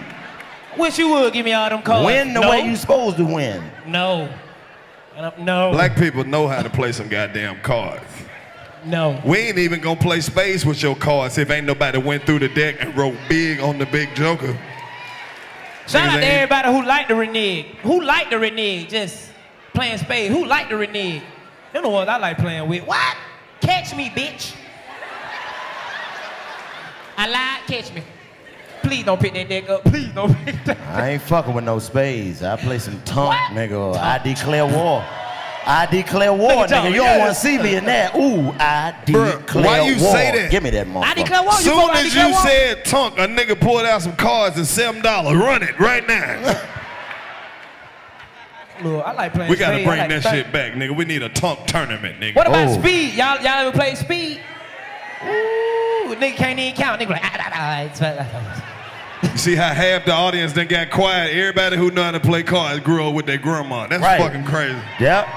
S1: Wish you would give me all them cards.
S4: Win the
S1: no.
S4: way you supposed to win.
S1: No. And I'm- No.
S6: Black people know how to play some goddamn cards.
S1: No.
S6: We ain't even gonna play space with your cards if ain't nobody went through the deck and wrote big on the big joker.
S1: Shout out to everybody who liked the renege. Who liked the renege? Just playing spades. Who liked the renege? Them the ones I like playing with. What? Catch me, bitch. I lied. Catch me. Please don't pick that deck up. Please don't pick that.
S4: I ain't fucking with no spades. I play some tunk,
S1: What?
S4: nigga. I declare war. I declare war,
S1: Look
S4: nigga.
S1: y'all,
S4: don't want to see me in that. Ooh, I
S6: Bruh,
S4: declare
S6: why you
S4: war.
S6: say that?
S4: Give me that motherfucker.
S1: I declare war. You
S6: Soon
S1: fuck with I
S6: as
S1: declare
S6: you
S1: war?
S6: said tunk, a nigga pulled out some cards and seven dollars. Run it right now.
S1: Look, I like playing
S6: we gotta
S1: spades.
S6: Bring
S1: like
S6: that
S1: to
S6: shit back, nigga. We need a tunk tournament, nigga.
S1: What about
S4: Oh.
S1: speed? Y'all, y'all ever play speed? Ooh, nigga can't even count. Nigga like, ah, ah, it's.
S6: You see how half the audience then got quiet? Everybody who know how to play cards grew up with their grandma. That's
S4: Right.
S6: fucking crazy.
S4: Yep.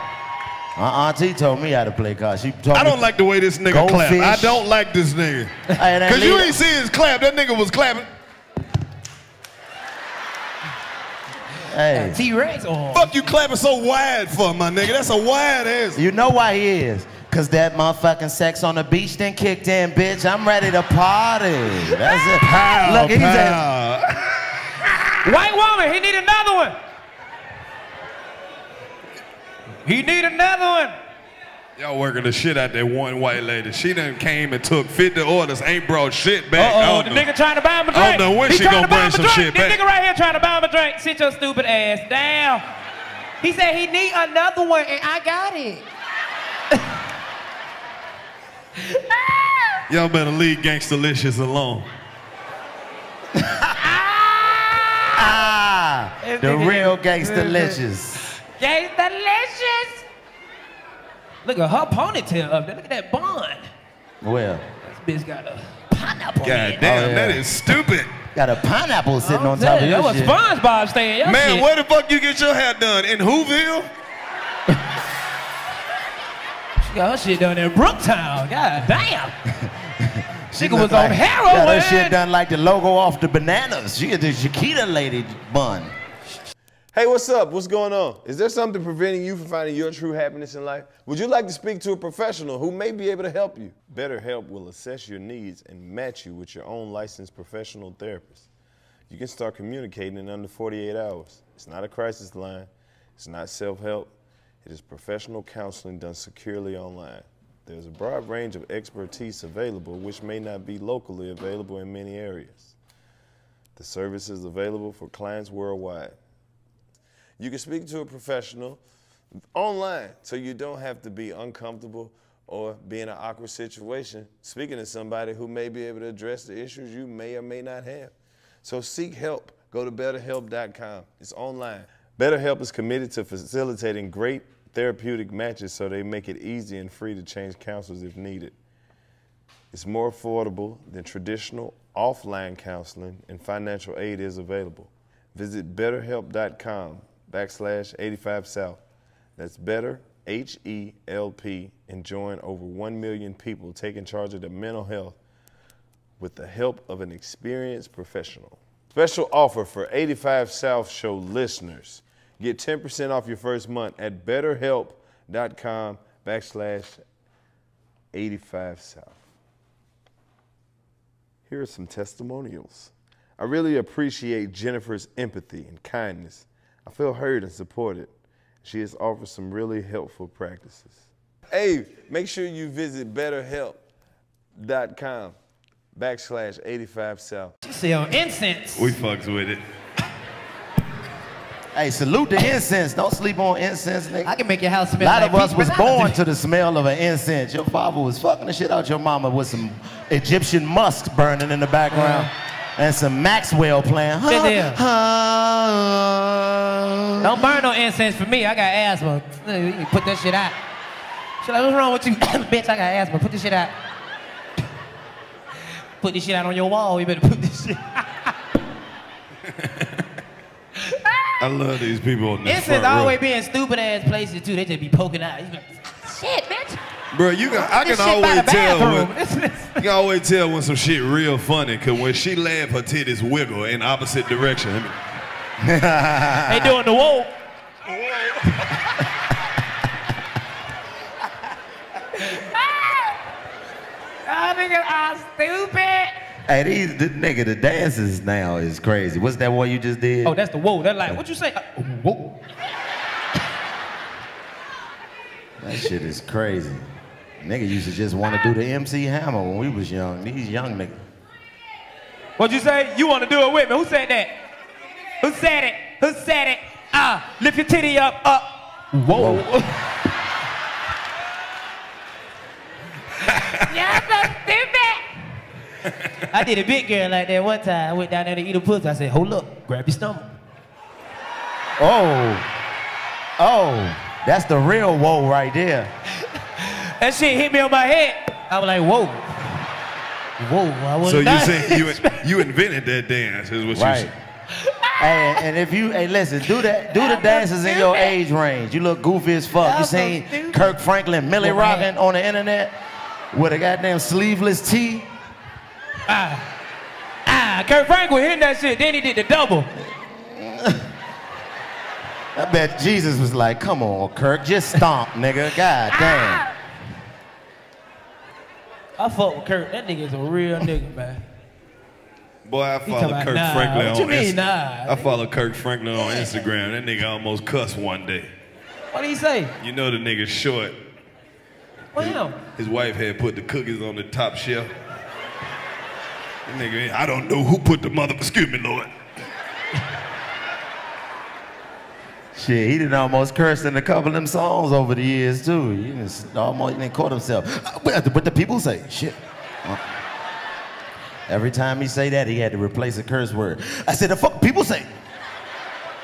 S4: My auntie told me how to play cards. She told
S6: I don't like the way this nigga clap. I don't like this nigga.
S4: Hey, that
S6: Cause you ain't see his clap. That nigga was clapping.
S4: Hey,
S1: T-Rex. Oh.
S6: Fuck you clapping so wide for, my nigga. That's a wide ass.
S4: you know why he is? Cause that motherfucking sex on the beach then kicked in, bitch. I'm ready to party. That's it.
S6: Pow,
S4: Look, he's at,
S6: pow.
S1: White woman, he need another one. He need another one.
S6: Y'all working the shit out that one white lady. She done came and took 50 orders, ain't brought shit back.
S1: Uh-oh, the
S6: know.
S1: nigga trying to buy him a drink.
S6: I don't know when
S1: he
S6: she gonna
S1: buy
S6: bring
S1: a
S6: some
S1: drink.
S6: shit
S1: this
S6: back.
S1: nigga right here trying to buy him a drink. Sit your stupid ass down. He said he need another one, and I got it.
S6: Y'all better leave Gangstalicious alone.
S4: ah, the real gangsta-licious.
S1: Gay delicious. Look at her ponytail up there. Look at that bun.
S4: Well,
S1: This bitch got a pineapple.
S6: God
S1: head.
S6: damn,
S4: Oh, yeah.
S6: that is stupid.
S4: got a pineapple sitting
S1: I'm
S4: on top of
S1: telling you,
S4: your
S1: that was
S4: shit.
S1: SpongeBob staying.
S6: Man,
S1: shit.
S6: where the fuck you get your hair done? In Whoville?
S1: She got her shit done in Brockton. God damn.
S4: She
S1: Nigga was on
S4: like-
S1: heroin.
S4: Got her shit done like the logo off the bananas. She got the Chiquita lady bun.
S3: Hey, what's up? What's going on? Is there something preventing you from finding your true happiness in life? Would you like to speak to a professional who may be able to help you? BetterHelp will assess your needs and match you with your own licensed professional therapist. You can start communicating in under 48 hours. It's not a crisis line, it's not self help, it is professional counseling done securely online. There's a broad range of expertise available, which may not be locally available in many areas. The service is available for clients worldwide. You can speak to a professional online so you don't have to be uncomfortable or be in an awkward situation speaking to somebody who may be able to address the issues you may or may not have. So seek help. Go to betterhelp.com. It's online. BetterHelp is committed to facilitating great therapeutic matches so they make it easy and free to change counselors if needed. It's more affordable than traditional offline counseling and financial aid is available. Visit betterhelp.com backslash 85 South. That's better, H E L P, and join over 1 million people taking charge of their mental health with the help of an experienced professional. Special offer for 85 South Show listeners. Get 10% off your first month at betterhelp.com backslash 85 South. Here are some testimonials. I really appreciate Jennifer's empathy and kindness. I feel heard and supported. She has offered some really helpful practices. Hey, make sure you visit betterhelp.com backslash 85 South.
S1: You sell incense.
S6: We fucks with it.
S4: Hey, salute the incense. Don't sleep on incense, nigga.
S1: I can make your house smell like
S4: A lot
S1: like
S4: of us was born to the smell of an incense. Your father was fucking the shit out your mama with some Egyptian musk burning in the background uh-huh. and some Maxwell playing.
S1: There.
S4: huh.
S1: Don't burn no incense for me. I got asthma. You can put that shit out. She's like, what's wrong with you? Bitch, I got asthma. Put this shit out. Put this shit out on your wall. You better put this shit
S6: I love these people on this
S1: Incense
S6: front
S1: always being stupid ass places too. They just be poking out. You like, Shit, bitch.
S6: Bro, you can, I can always tell
S1: bathroom.
S6: when, you can always tell when some shit real funny, cause when she laugh, her titties wiggle in opposite direction. I mean,
S1: They doing the whoa. Ah, Y'all niggas are stupid.
S4: Hey, these the, nigga, the dances now is crazy. What's that one you just did?
S1: Oh, that's the whoa. They're like, what you say? Uh, whoa.
S4: That shit is crazy. Nigga used to just want to do the MC Hammer when we was young. These young niggas.
S1: What'd you say? You want to do it with me? Who said that? Who said it? Who said it? Ah, lift your titty up, up. Whoa. Y'all so stupid. I did a big girl like that one time. I went down there to eat a pussy. I said, hold up, grab your stomach.
S4: Oh, oh, that's the real whoa right there.
S1: That shit hit me on my head. I was like, whoa. Whoa, I was
S6: so you saying you you invented that dance? Is what you
S4: Right.
S6: said?
S4: Hey, and if you, hey, listen, do that, do the dances in your age range. You look goofy as fuck. You
S1: Y'all
S4: seen. Kirk Franklin, Millie Rockin' on the internet with a goddamn sleeveless tee.
S1: Ah, Ah. Kirk Franklin hitting that shit. Then he did the double.
S4: I bet Jesus was like, come on, Kirk, just stomp, nigga. God damn.
S1: I fuck with Kirk. That nigga is a real nigga, man.
S6: Boy, I follow Kirk
S1: nah.
S6: Franklin
S1: What
S6: on
S1: you mean, nah?
S6: I follow Kirk Franklin on Instagram. That nigga almost cussed one day.
S1: What did he say?
S6: You know the nigga short.
S1: What him?
S6: His wife had put the cookies on the top shelf. That nigga, I don't know who put the mother. Excuse me, Lord.
S4: Shit, he done almost cursed in a couple of them songs over the years, too. He done almost done caught himself. Uh, What what the people say? Shit. Uh, Every time he say that, he had to replace a curse word. I said, the fuck people say.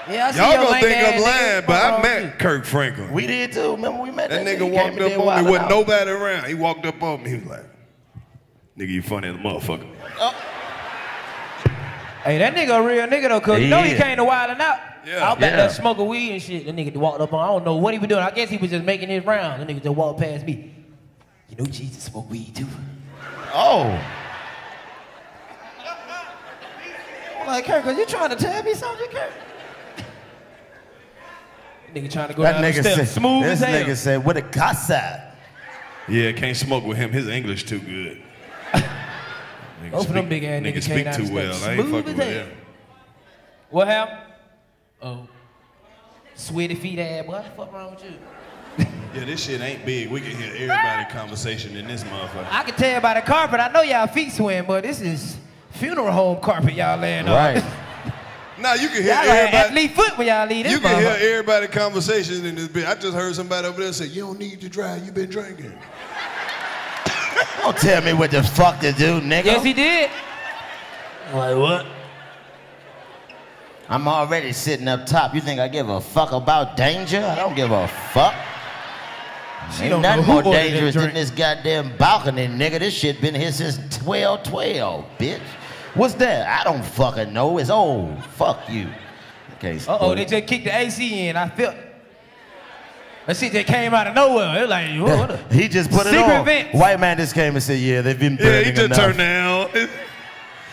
S1: Yeah, I see
S6: Y'all
S1: your
S6: gonna think I'm lying, but I met
S1: you?
S6: Kirk Franklin.
S4: We did too. Remember we met
S6: That
S4: that,
S6: nigga
S4: He
S6: walked up on me
S4: wilding
S6: with
S4: out.
S6: nobody around. He walked up on me. He was like, "Nigga, you funny as a motherfucker." Oh.
S1: Hey, that nigga a real nigga though, cause you know he came to Wild and Out.
S6: Yeah.
S1: I was back
S4: Yeah.
S1: there smoking weed and shit. That nigga walked up on. I don't know what he was doing. I guess he was just making his rounds. That nigga just walked past me. You know Jesus smoked weed too.
S4: Oh.
S1: I'm like, Kirk, are you trying to tell me something, Kirk? Nigga trying to go
S4: That
S1: down the
S4: nigga
S1: steps
S4: said,
S1: smooth
S4: this
S1: as hell.
S4: nigga said, what a casa.
S6: Yeah, can't smoke with him. His English too good. Nigga
S1: Both of them big ass
S6: nigga
S1: niggas
S6: speak
S1: came down
S6: too well.
S1: steps
S6: I ain't
S1: smooth
S6: fucking with
S1: hell.
S6: him.
S1: What happened? Oh, sweaty feet ass. What the fuck wrong with you?
S6: Yeah, this shit ain't big. We can hear everybody conversation in this motherfucker.
S1: I can tell by the carpet. I know y'all feet swim, but this is funeral home carpet y'all laying on.
S4: Right.
S6: Now you can hear
S1: Y'all
S6: everybody.
S1: athlete foot when y'all leave this
S6: You can hear everybody conversation in this bitch. I just heard somebody over there say, "You don't need to drive. You been drinking."
S4: Don't tell me what the fuck to do, nigga.
S1: Yes, he did.
S4: Like what? I'm already sitting up top. You think I give a fuck about danger? I don't give a fuck.
S1: She
S4: Ain't
S1: don't
S4: nothing more dangerous than this goddamn balcony, nigga. This shit been here since 1212, bitch. What's that? I don't fucking know. It's old. Fuck you. Okay.
S1: Uh oh, they just kicked the AC in. I felt that shit that came out of nowhere. It was like, what, what a-
S4: he just put it
S1: Secret
S4: on.
S1: vents.
S4: White man just came and said, "Yeah, they've been
S6: Yeah,
S4: burning
S6: he just
S4: enough."
S6: turned down.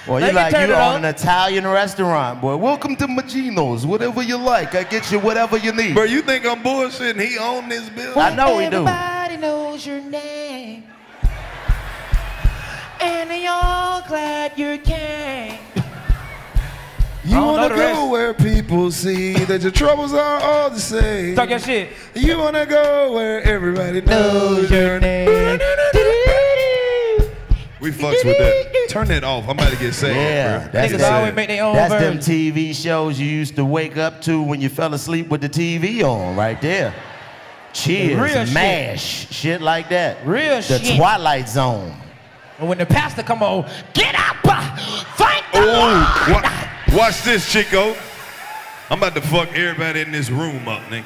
S4: Well,
S1: They
S4: you
S1: can
S4: like
S1: turn
S4: you
S1: it
S4: own
S1: on.
S4: an Italian restaurant, boy. Welcome to Maggiano's. Whatever you like, I get you whatever you need.
S6: Bro, you think I'm bullshitting? He own this building.
S4: I know we do.
S1: Everybody knows your name. And they all glad you came.
S6: You
S1: I don't know
S6: wanna go
S1: rest.
S6: where people see that your troubles are all the same.
S1: Talk your shit.
S6: You wanna go where everybody knows your name. We fucks with that. Turn that off. I'm about to get sad,
S4: Yeah,
S6: bro.
S4: that's,
S1: Niggas always make their own
S4: that's them. TV shows you used to wake up to when you fell asleep with the TV on, right there. Cheers,
S1: Real shit.
S4: MASH, shit. like that.
S1: Real
S4: the
S1: shit.
S4: The Twilight Zone.
S1: And when the pastor come on, get up, thank the oh, Lord.
S6: Oh, wa- watch this, Chico. I'm about to fuck everybody in this room up, nigga.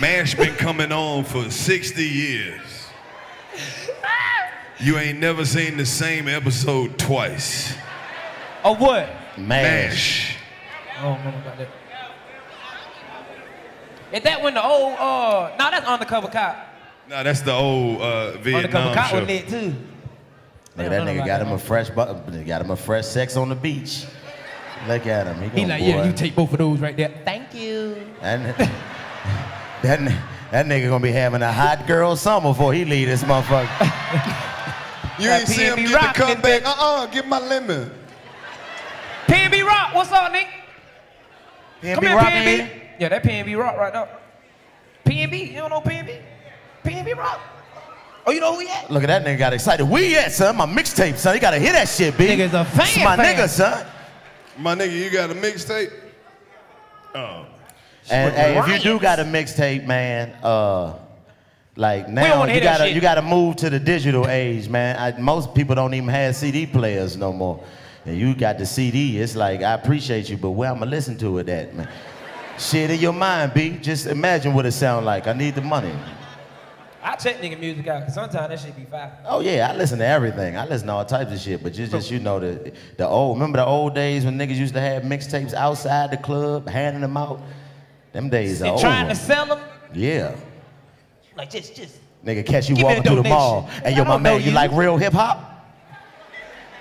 S6: MASH been coming on for 60 years. You ain't never seen the same episode twice.
S1: Or what?
S4: MASH.
S6: MASH.
S1: I don't know about that. Is that when the old, uh, no, that's Undercover Cop.
S6: Nah, that's the old uh, Vietnam Undercover
S1: Cop
S6: show.
S1: was lit too.
S4: Look at that nigga got him a fresh, bu- got him a fresh sex on the beach. Look at him. He,
S1: He
S4: going,
S1: like, yeah, you take both of those right there. Thank you.
S4: And that, n- that nigga gonna be having a hot girl summer before he leave this motherfucker.
S6: You
S1: That
S6: ain't see him
S1: PNB
S6: get
S1: Rock
S6: the comeback. Uh-uh, give my lemon.
S1: PNB Rock, what's up, Nick? Come
S4: PNB
S1: here,
S4: Rock
S1: PNB.
S4: in here?
S1: Yeah, that PNB Rock right there. PNB, you don't know PNB? PNB Rock. Oh, you know who he at?
S4: Look at that nigga got excited. Where you at, son? My mixtape, son. You gotta hear that shit, B.
S1: Nigga's a fan,
S4: It's my
S1: fan.
S4: nigga, son.
S6: My nigga, you got a mixtape? Oh.
S4: And hey, if you do got a mixtape, man, uh, like now you gotta you gotta move to the digital age, man. I, most people don't even have CD players no more. And you got the CD. It's like I appreciate you, but where I'ma listen to it at, man? Shit in your mind, B. Just imagine what it sound like. I need the money.
S1: I check nigga music out, cause sometimes that shit be fire.
S4: Oh yeah, I listen to everything. I listen to all types of shit. But just, just you know the the old. Remember the old days when niggas used to have mixtapes outside the club, handing them out. Them days are over.
S1: trying to sell them,
S4: yeah.
S1: like just, just.
S4: Nigga catch you
S1: Give
S4: walking through the mall. and yo, my man, you
S1: you.
S4: like real hip hop?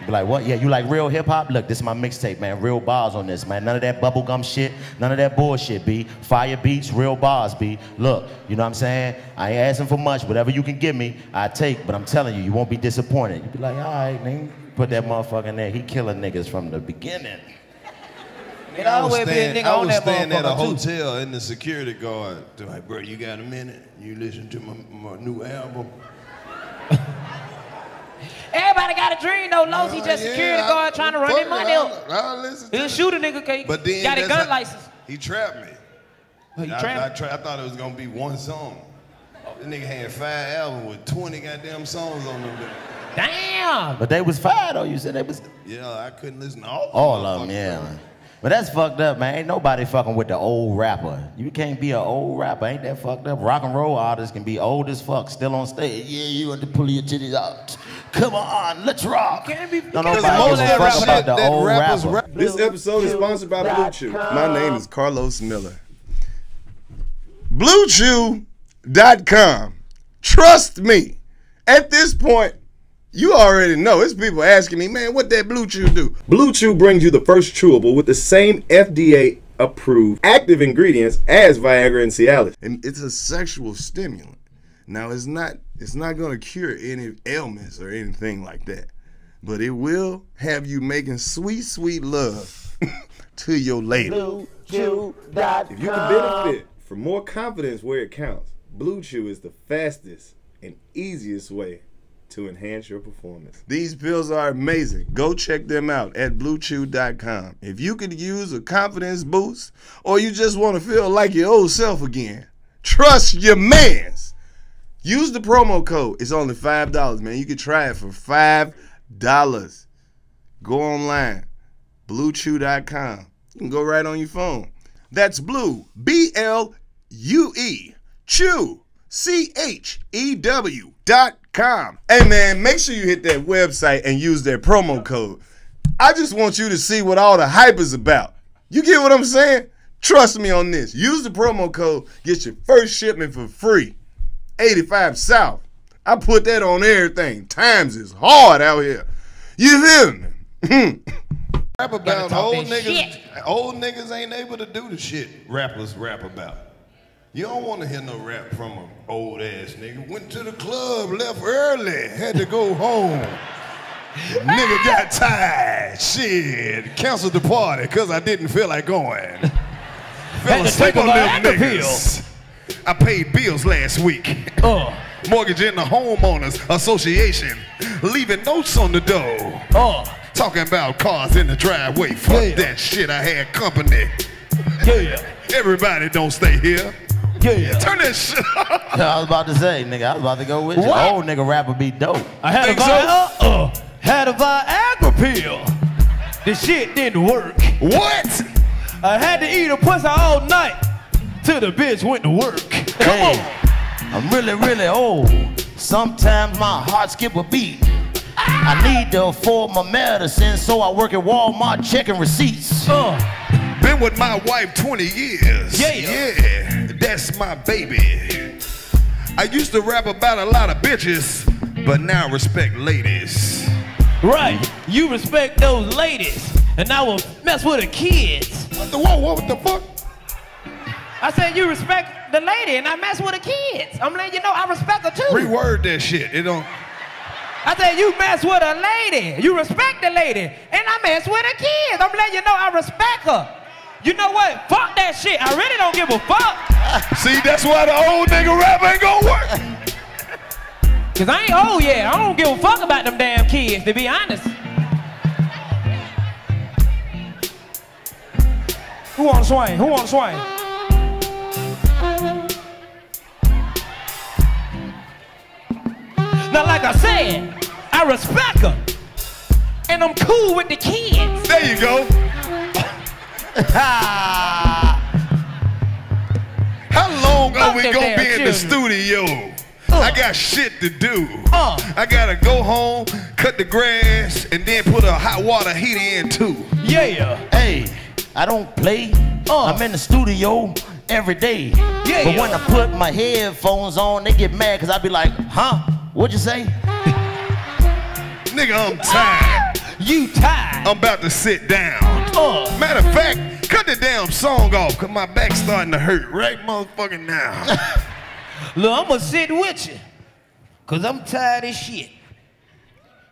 S4: You be like, what? Yeah, you like real hip hop? Look, this is my mixtape, man. Real bars on this, man. None of that bubblegum shit. None of that bullshit, B. Fire beats, real bars, B. Look, you know what I'm saying? I ain't asking for much. Whatever you can give me, I take. But I'm telling you, you won't be disappointed. You be like, all right, nigga. Put that motherfucker in there. He killing niggas from the beginning.
S1: It always be a nigga
S6: I
S1: on
S6: was
S1: that
S6: staying at a
S1: motherfucker too.
S6: hotel and the security guard. They're like, bro, you got a minute? You listen to my, my new album?
S1: Everybody got a dream though. Los, he just
S6: Uh, yeah,
S1: security
S6: I-
S1: guard trying to run
S6: fuck
S1: their
S6: it,
S1: money up.
S6: I'll listen
S1: He'll shoot a nigga, cause
S6: But then
S1: got a gun
S6: how-
S1: license.
S6: He trapped me.
S1: Oh, you
S6: I,
S1: trying?
S6: I, tra- I thought it was gonna be one song. This nigga had five albums with 20 goddamn songs on them.
S1: Damn.
S4: But they was fire, though. You said they was
S6: Yeah, I couldn't listen to all,
S4: All of them,
S6: motherfuckers.
S4: yeah. But that's fucked up, man. Ain't nobody fucking with the old rapper. You can't be an old rapper. Ain't that fucked up? Rock and roll artists can be old as fuck, still on stage. Yeah, you want to pull your titties out. Come on, let's rock.
S1: Can't be-
S4: Don't
S1: because
S4: nobody
S1: most of that rap
S4: about
S6: shit
S4: the
S6: that
S4: old
S6: rappers
S4: rapper.
S6: rap-
S3: This episode is sponsored by Blue Chew. My name is Karlous Miller. BlueChew.com. Trust me. At this point, you already know. It's people asking me, man, what that Blue Chew do? Blue Chew brings you the first chewable with the same FDA approved active ingredients as Viagra and Cialis. And it's a sexual stimulant. Now it's not it's not gonna cure any ailments or anything like that. But it will have you making sweet, sweet love to your lady. If you can benefit from more confidence where it counts, Blue Chew is the fastest and easiest way to enhance your performance. These pills are amazing. Go check them out at bluechew.com. If you could use a confidence boost or you just want to feel like your old self again, trust your mans. Use the promo code. It's only $5, man. You can try it for $5. Go online, bluechew.com. You can go right on your phone. That's blue, B L U E, chew, C H E W dot com. Hey man, make sure you hit that website and use that promo code. I just want you to see what all the hype is about. You get what I'm saying? Trust me on this. Use the promo code, get your first shipment for free. 85 South. I put that on everything. Times is hard out here. You feel me?
S6: Rap about old niggas.
S1: shit.
S6: Old niggas ain't able to do the shit rappers rap about. You don't want to hear no rap from an old ass nigga. Went to the club, left early, had to go home. nigga got tired. Shit, canceled the party because I didn't feel like going. Fell
S1: to
S6: asleep
S1: take
S6: on them
S1: Viagra
S6: niggas. I paid bills last week.
S1: Uh,
S6: Mortgage in the homeowners association, leaving notes on the door.
S1: uh,
S6: Talking about cars in the driveway. Fuck
S1: Yeah.
S6: that shit. I had company.
S1: yeah,
S6: Everybody don't stay here.
S1: yeah.
S6: Turn that shit off.
S4: I was about to say, nigga, I was about to go with you.
S1: What?
S4: Old nigga rapper be dope.
S1: I had a
S6: Think so?
S1: Viagra, uh, had a Viagra pill. The shit didn't work.
S6: What?
S1: I had to eat a pussy all night till the bitch went to work. Come
S4: Hey,
S1: on.
S4: I'm really, really old. Sometimes my heart skip a beat. I need to afford my medicine, so I work at Walmart checking receipts.
S1: Uh,
S6: Been with my wife 20 years.
S1: Yeah.
S6: Yeah, that's my baby. I used to rap about a lot of bitches, but now respect ladies.
S1: right. You respect those ladies, and I will mess with the kids.
S6: What the whoa, what the fuck?
S1: I said you respect the lady, and I mess with the kids. I'm letting you know I respect her too.
S6: Reword that shit. It don't.
S1: I said you mess with a lady. You respect the lady. And I mess with the kids. I'm letting you know I respect her. You know what? Fuck that shit. I really don't give a fuck.
S6: See, that's why the old nigga rap ain't gonna work.
S1: Cause I ain't old yet. I don't give a fuck about them damn kids, to be honest. Who on swing? Who on swing? Now, like I said, I respect her. And I'm cool with the kids.
S6: There you go. How long are we gonna be in the
S1: children.
S6: studio? I got shit to do.
S1: Uh.
S6: I gotta go home, cut the grass, and then put a hot water heater in too.
S1: Yeah.
S4: Hey, I don't play.
S1: Uh.
S4: I'm in the studio every day.
S1: Yeah.
S4: But when I put my headphones on, they get mad because I be like, huh? What'd you say?
S6: Nigga, I'm tired.
S1: You tired.
S6: I'm about to sit down.
S1: Uh.
S6: Matter of fact, cut the damn song off, cause my back's starting to hurt right motherfucking now.
S1: Look, I'm gonna sit with you. Cause I'm tired as shit.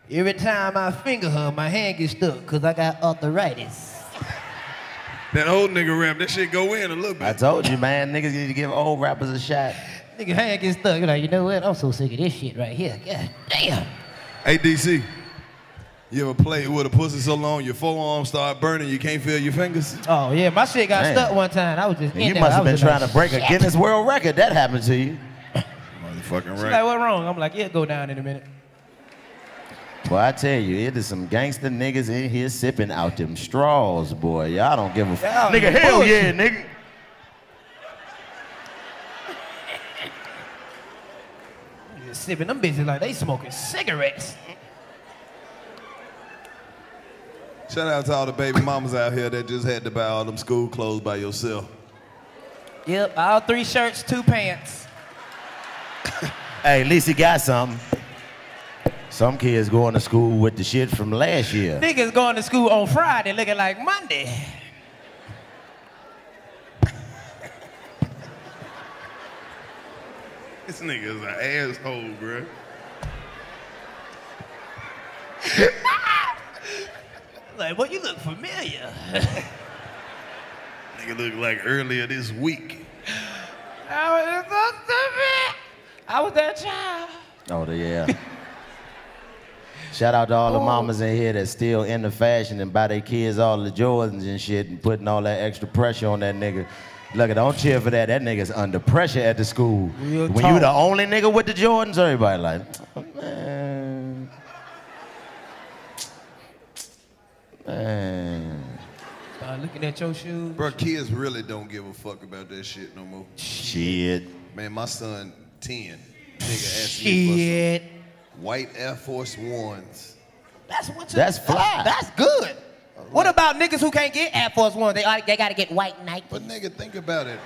S1: Every time I finger her, my hand gets stuck because I got arthritis.
S6: that old nigga rap, that shit go in a little bit.
S4: I told you, man, niggas need to give old rappers a shot.
S1: Nigga hand gets stuck. You're like, you know what? I'm so sick of this shit right here. God damn.
S6: Hey DC, you ever play with a pussy so long your forearms start burning, you can't feel your fingers?
S1: Oh yeah, my shit got
S4: Man.
S1: stuck one time. I was just in
S4: You
S1: there.
S4: must
S1: I
S4: have
S1: was
S4: been
S1: just
S4: trying
S1: like,
S4: to break a
S1: shit.
S4: Guinness World Record. That happened to you.
S6: Motherfucking
S1: She's like,
S6: right.
S1: what wrong? I'm like, yeah, go down in a minute.
S4: Well, I tell you, it is some gangster niggas in here sipping out them straws, boy. Y'all don't give a
S1: Y'all
S4: Nigga, hell
S1: bullshit.
S4: yeah, nigga.
S1: Sipping them bitches like they smoking cigarettes.
S6: Shout out to all the baby mamas out here that just had to buy all them school clothes by yourself.
S1: Yep, all three shirts, two pants.
S4: Hey, at least he got something. Some kids going to school with the shit from last year.
S1: Niggas going to school on Friday looking like Monday.
S6: This nigga's an asshole, bruh.
S1: Like, well, you look familiar.
S6: Nigga look like earlier this week.
S1: I was so stupid. I was that child.
S4: Oh, yeah. Shout out to all the oh. mamas in here that's still into fashion and buy their kids all the Jordans and shit and putting all that extra pressure on that nigga. Look, don't cheer for that. That nigga's under pressure at the school.
S1: Real
S4: when you the only nigga with the Jordans, everybody like, "Oh, man, man.
S1: Start looking at your shoes.
S6: Bro, kids really don't give a fuck about that shit no more.
S4: Shit.
S6: Man, my son, 10, nigga asked me
S1: Shit.
S6: for some white Air Force Ones.
S1: That's what you,
S4: That's fly.
S1: That's good. What about niggas who can't get Air Force One? They they gotta get white Nike.
S6: But nigga, think about it.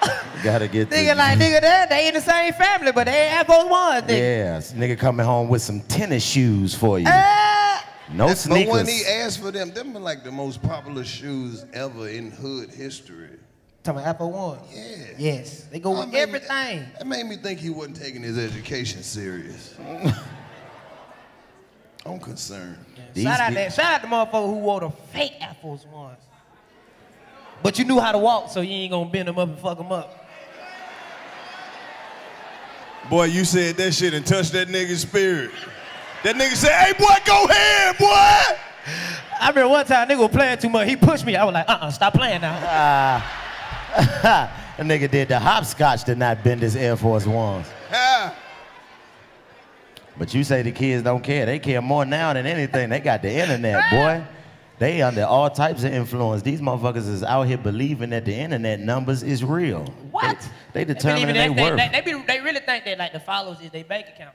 S4: Gotta get
S1: Nigga
S4: the,
S1: like nigga they they in the same family, but they Air Force One. Nigga.
S4: Yes, nigga coming home with some tennis shoes for you.
S1: Ah.
S4: No
S6: But when
S4: sneakers.
S6: he asked for them, them are like the most popular shoes ever in hood history.
S1: Talking about Air Force One.
S6: Yeah.
S1: Yes, they go
S6: I
S1: with
S6: mean,
S1: everything.
S6: That made me think he wasn't taking his education serious. I'm concerned.
S4: These
S1: Shout out
S4: pe-
S1: that. Shout out the motherfucker who wore the fake Air Force Ones. But you knew how to walk, so you ain't gonna bend them up and fuck them up.
S6: Boy, you said that shit and touched that nigga's spirit. That nigga said, hey, boy, go ahead, boy.
S1: I remember one time nigga was playing too much. He pushed me. I was like, uh-uh, stop playing now. Ah.
S4: that nigga did the hopscotch did not bend his Air Force Ones. But you say the kids don't care. They care more now than anything. They got the internet, boy. They under all types of influence. These motherfuckers is out here believing that the internet numbers is real.
S1: What?
S4: They, they determining they,
S1: that- they,
S4: worth.
S1: they, they, be, they really think that like the followers is their bank account.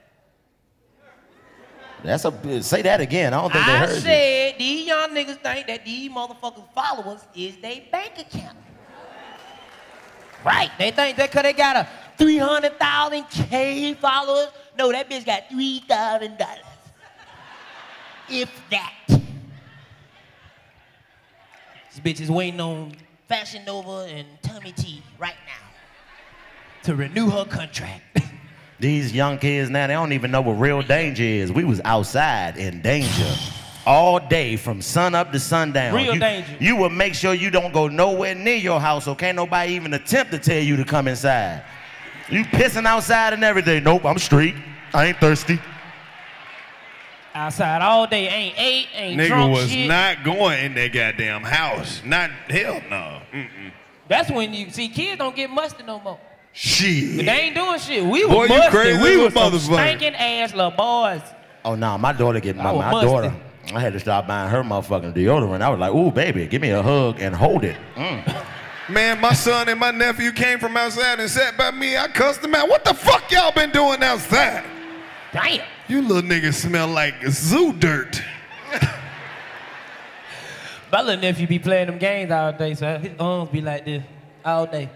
S4: That's a say that again. I don't think they
S1: I
S4: heard you.
S1: said these young niggas think that these motherfuckers followers is their bank account. Right. They think that cause they got a 300,000 K followers. No, that bitch got $3,000. If that. This bitch is waiting on Fashion Nova and Tommy T right now to renew her contract.
S4: These young kids now, they don't even know what real danger is. We was outside in danger all day from sun up to sundown.
S1: Real
S4: you,
S1: danger.
S4: You will make sure you don't go nowhere near your house, so can't nobody even attempt to tell you to come inside. You pissing outside and everything. Nope, I'm straight. I ain't thirsty.
S1: Outside all day, ain't ate, ain't
S6: Nigga
S1: drunk
S6: was
S1: shit.
S6: not going in that goddamn house. Not, hell no. Mm-mm.
S1: That's when you see kids don't get musty no more.
S6: Shit.
S1: But they ain't doing shit. We
S6: Boy,
S1: was
S6: you crazy
S1: we
S6: as a
S1: was some stinking ass little boys.
S4: Oh no, my daughter get my, my
S1: musty.
S4: daughter. I had to stop buying her motherfucking deodorant. I was like, ooh, baby, give me a hug and hold it. Mm.
S6: Man, my son and my nephew came from outside and sat by me. I cussed them out. What the fuck y'all been doing outside?
S1: Damn.
S6: You little niggas smell like zoo dirt.
S1: My little nephew be playing them games all day, so his arms be like this all day.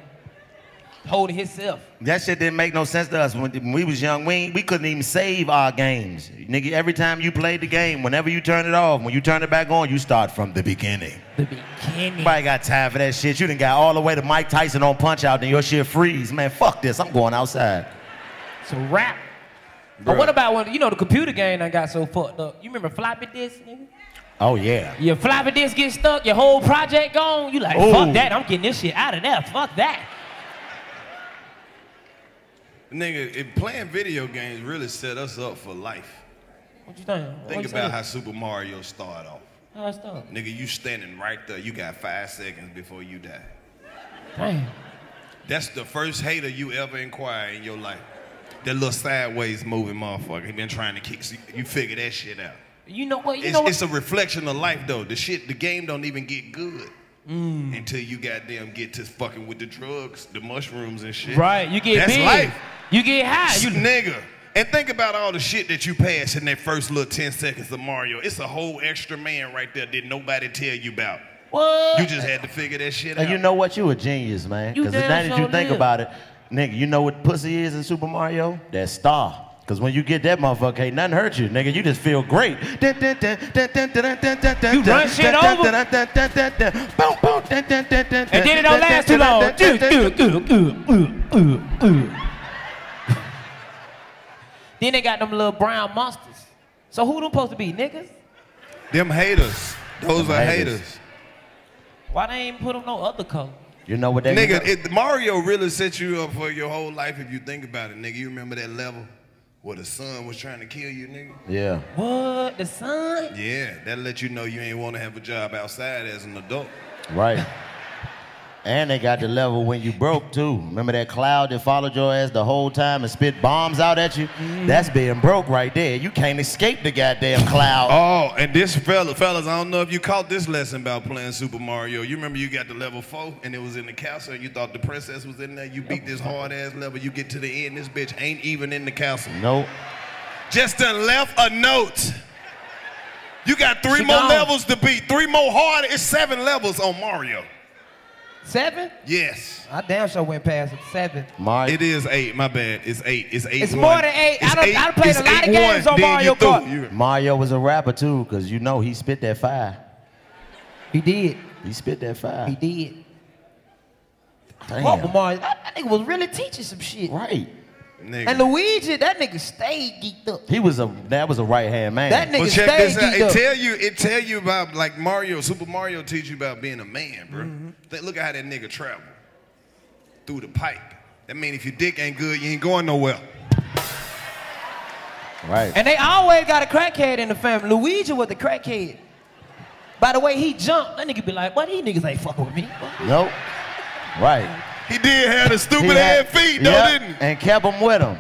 S1: Holding himself.
S4: That shit didn't make no sense to us when, we was young. We, we couldn't even save our games. Nigga, every time you played the game, whenever you turn it off, when you turn it back on, you start from the beginning.
S1: The beginning.
S4: Nobody got time for that shit. You done got all the way to Mike Tyson on Punch Out, then your shit freeze. Man, fuck this. I'm going outside.
S1: So rap. But what about when you know the computer game that got so fucked up? You remember floppy disk, nigga?
S4: Oh yeah.
S1: Your floppy disk get stuck, your whole project gone. You like,
S4: Ooh.
S1: fuck that. I'm getting this shit out of there. Fuck that.
S6: Nigga, if playing video games really set us up for life.
S1: What you think? What
S6: Think
S1: you
S6: about
S1: say?
S6: how Super Mario started off.
S1: how it start.
S6: Nigga, you standing right there. You got five seconds before you die.
S1: Damn.
S6: That's the first hater you ever inquire in your life. That little sideways moving motherfucker. He been trying to kick. You figure that shit out.
S1: You know what? You
S6: It's,
S1: know what?
S6: it's a reflection of life though. The shit, the game don't even get good
S1: Mm.
S6: until you goddamn get to fucking with the drugs, the mushrooms and shit.
S1: Right, you get
S6: That's
S1: big.
S6: life.
S1: You get high.
S6: You
S1: You
S6: nigga. And think about all the shit that you pass in that first little 10 seconds of Mario. It's a whole extra man right there that nobody tell you about.
S1: what?
S6: You just had to figure that shit out.
S4: And you know what? You a genius, man.
S1: You
S4: Because
S1: damn
S4: now that you think about it, nigga, you know what pussy is in Super Mario? That star. Because when you get that motherfucker, ain't nothing hurt you, nigga. You just feel great. You
S1: run shit over.
S4: And
S1: and then it don't last too long. Then they got them little brown monsters. So who them supposed to be, niggas?
S6: Them haters. Those
S4: Them
S6: are
S4: haters.
S6: haters.
S1: Why they ain't put them no other color?
S4: You know what they
S6: Nigga, it, Mario really set you up for your whole life if you think about it, nigga. You remember that level where the sun was trying to kill you, nigga.
S4: Yeah.
S1: What? The sun?
S6: Yeah, that let you know you ain't want to have a job outside as an adult.
S4: Right. And they got the level when you broke too. Remember that cloud that followed your ass the whole time and spit bombs out at you?
S1: Mm-hmm.
S4: That's being broke right there. You can't escape the goddamn cloud.
S6: Oh, and this fella, fellas, I don't know if you caught this lesson about playing Super Mario. You remember you got to level four and it was in the castle and you thought the princess was in there. You beat this hard ass level. You get to the end, this bitch ain't even in the castle.
S4: Nope.
S6: Just done left a note. You got three
S1: She
S6: more
S1: gone.
S6: levels to beat. Three more hard. It's seven levels on Mario.
S1: Seven?
S6: Yes.
S1: I damn sure went past it. Seven.
S4: Mario.
S6: It is eight. My bad. It's eight. It's eight.
S1: It's
S6: one.
S1: more than eight. I
S6: It's
S1: done- I done played
S6: It's
S1: a lot of games
S6: one.
S1: on
S6: Then
S1: Mario Kart.
S4: Mario was a rapper too, because you know he spit that fire.
S1: He did.
S4: He spit that fire.
S1: He did.
S4: Damn.
S1: Papa Mario, that, that nigga was really teaching some shit.
S4: Right.
S6: Nigga.
S1: And Luigi, that nigga stayed geeked up.
S4: He was a that was a right hand man.
S1: That nigga
S6: But check
S1: stayed
S6: this out.
S1: geeked
S6: It
S1: up.
S6: tell you, it tell you about like Mario, Super Mario teach you about being a man, bro.
S1: Mm-hmm.
S6: Look at how that nigga travel through the pipe. That mean if your dick ain't good, you ain't going nowhere.
S4: right.
S1: And they always got a crackhead in the family. Luigi was the crackhead. By the way he jumped, that nigga be like, "What these niggas ain't fucking with me."
S4: Nope. Right.
S6: He did have the stupid
S4: had-
S6: ass feet, though,
S4: Yep,
S6: didn't he?
S4: And kept him with him.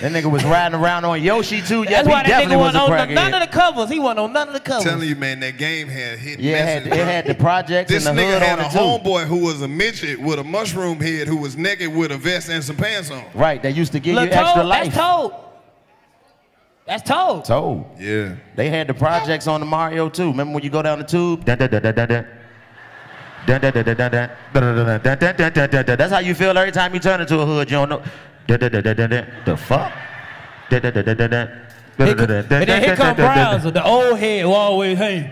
S4: That nigga was riding around on Yoshi too. Yeah,
S1: That's
S4: he
S1: why that
S4: definitely
S1: nigga
S4: was
S1: wasn't
S4: a
S1: on none of the covers. He wasn't on none of the covers.
S6: telling you, man, that game had hit
S4: Yeah, it had, it had the projects
S6: This
S4: and the
S6: nigga
S4: hood
S6: had
S4: on
S6: a homeboy who was a midget with a mushroom head who was naked with a vest and some pants on.
S4: Right, they used to give
S1: Look,
S4: you extra
S1: Toad,
S4: life.
S1: that's told. That's Toad.
S4: Told.
S6: Yeah.
S4: They had the projects on the Mario too. Remember when you go down the tube? Dun, dun, dun, That's how you feel every time you turn into a hood. You don't know. The fuck?
S1: Here and then here
S4: dun,
S1: come
S4: dun, dun, dun.
S1: Browser, the old head who always, hey,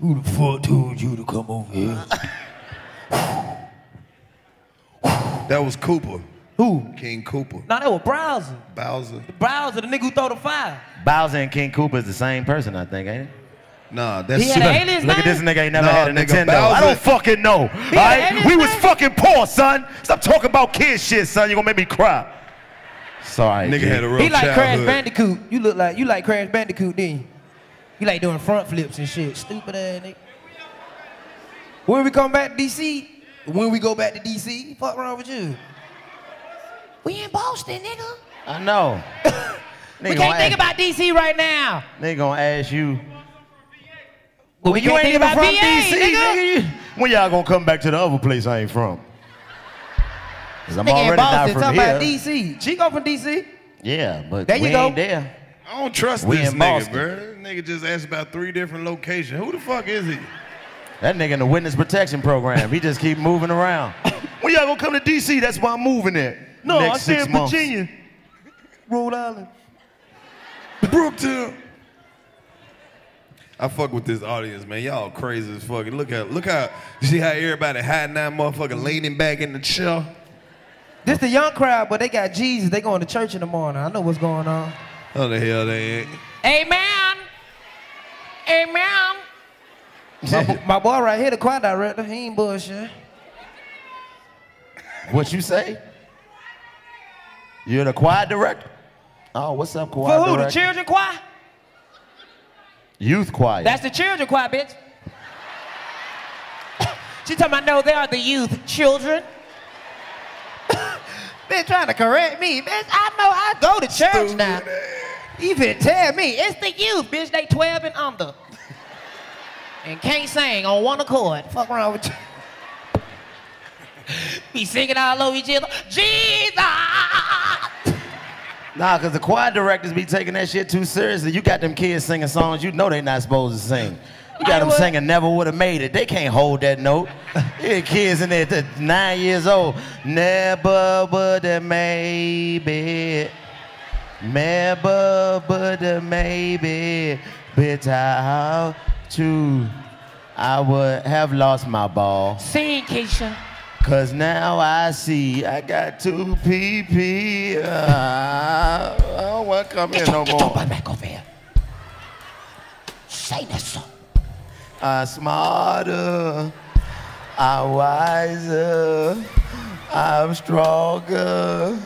S1: who the fuck told you to come over here?
S6: That was Koopa.
S1: Who?
S6: King Koopa.
S1: No, that was Browser.
S6: Bowser.
S1: Browser, the nigga who throw the fire.
S4: Bowser and King Koopa is the same person, I think, ain't it?
S6: Nah, that's
S1: He had an alias
S4: Look at this nigga ain't never
S6: Nah,
S4: had a
S6: nigga,
S4: Nintendo.
S6: Bowser-
S4: I don't fucking know. All
S1: had
S4: right?
S1: alias
S4: We was fucking poor, son. Stop talking about kid shit, son. You gonna make me cry. Sorry.
S6: Nigga
S4: G.
S6: had a real
S1: He like Crash. Bandicoot. You look like you like Crash Bandicoot, didn't you? You like doing front flips and shit. Stupid ass nigga. When we come back to DC, when we go back to DC, fuck wrong with you? We in Boston, nigga.
S4: I know.
S1: We can't think
S4: ask-
S1: about DC right now.
S4: They gonna ask you.
S1: But we
S4: you ain't even from
S1: VA,
S4: DC,
S1: nigga.
S4: nigga. When y'all gonna come back to the other place I ain't from? Cause I'm
S1: Nigga in
S4: already not
S1: Boston,
S4: from
S1: talking
S4: here.
S1: about DC. Chico from DC.
S4: Yeah, but
S1: There you
S4: we
S1: go.
S4: ain't there.
S6: I don't trust
S4: We
S6: this nigga,
S4: Boston.
S6: bro. This nigga just asked about three different locations. Who the fuck is he?
S4: That nigga in the witness protection program. He just keep moving around. when y'all gonna come to DC? That's why I'm moving there.
S8: No,
S4: Next
S8: I stay
S4: six
S8: in. Virginia, Rhode Island.
S6: Brockton. I fuck with this audience, man. Y'all crazy as fuck. Look how, look how, see how everybody hiding that motherfucker leaning back in the chair?
S1: This the young crowd, but they got Jesus. They going to church in the morning. I know what's going on.
S6: Oh, the hell they ain't.
S1: Amen. Amen. my, my boy right here, the choir director, he ain't bullshit.
S4: What you say? You're the choir director? Oh, what's up, choir
S1: For who? The children choir?
S4: Youth choir.
S1: That's the children choir, bitch. she talking about, no, they are the youth children. bitch trying to correct me. Bitch, I know I go to church now. You finna tell me, it's the youth, bitch. They 12 and under. and can't sing on one accord. Fuck wrong with you? Be singing all over each other. Jesus!
S4: Nah, cause the choir directors be taking that shit too seriously. You got them kids singing songs you know they not supposed to sing. You got
S1: I
S4: them singing Never Would Have Made It. They can't hold that note. Yeah, kids in there that nine years old. Never would have made it. Never would have made it. Without you, I would have lost my ball.
S1: Sing, Keisha.
S4: Cause now I see I got two PP. Uh, I don't want to come here no more.
S1: back over here. Say that song.
S4: I'm smarter. I'm wiser. I'm stronger.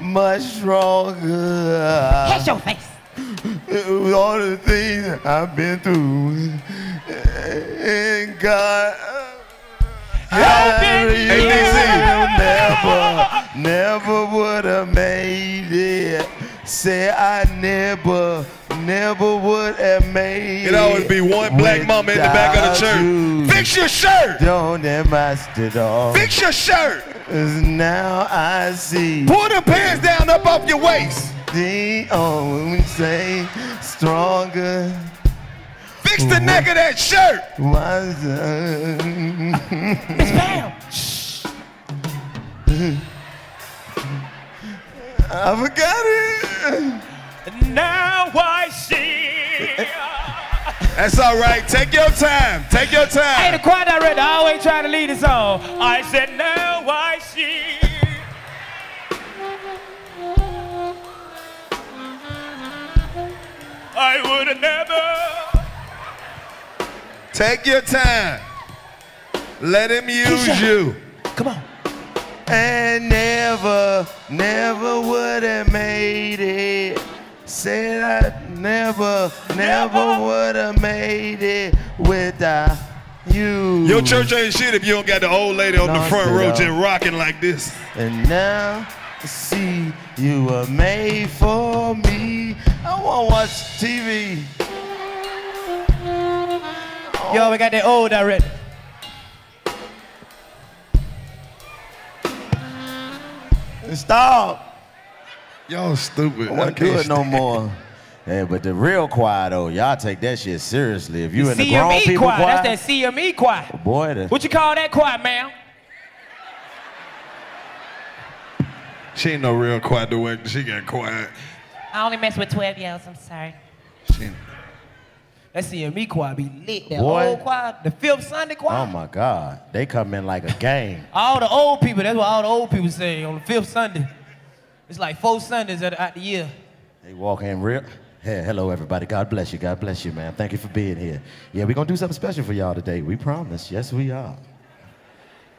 S4: much stronger.
S5: Catch your face.
S4: With all the things I've been through. And God. I never, never would have made it. Say I never, never would have made it.
S6: It always be one black mama in the back of the church.
S4: you.
S6: Fix your shirt.
S4: Don't that master dog.
S6: Fix your shirt.
S4: Cause Now I see
S6: Pull the pants down up off your waist.
S4: the only thing stronger
S6: Fix the mm-hmm. neck of that shirt.
S4: was
S5: Miss Pam.
S4: I forgot it.
S5: Now I see.
S6: That's all right. Take your time. Take your time.
S5: Hey, the
S6: time.
S5: choir director always trying to lead the song. I said, now I see. I would have never.
S6: Take your time. Let him use you.
S5: Come on.
S4: And never, never would have made it. Said I never, never would have made it without you.
S6: Your church ain't shit if you don't got the old lady on the front row just rocking like this.
S4: And now I see you were made for me. I want to watch TV.
S5: Yo, we got that old director.
S4: Stop.
S6: Y'all stupid.
S4: I won't do it no more. Hey, but the real choir though, y'all take that shit seriously. If you in the grown
S5: CME
S4: people
S5: choir.
S4: choir,
S5: That's that CME choir.
S4: boy, the,
S5: What you call that choir, ma'am?
S6: She ain't no real quiet director. She got quiet.
S9: I only mess with 12 year olds, I'm sorry.
S6: She,
S5: That CME choir be lit. That
S4: Boy.
S5: old choir, the fifth Sunday choir.
S4: oh my God, they come in like a gang.
S5: All the old people, that's what all the old people say on the fifth Sunday. It's like four Sundays out out the year.
S4: They walk in real. Hey, hello everybody. God bless you. God bless you, man. Thank you for being here. Yeah, we're gonna do something special for y'all today. We promise. Yes, we are.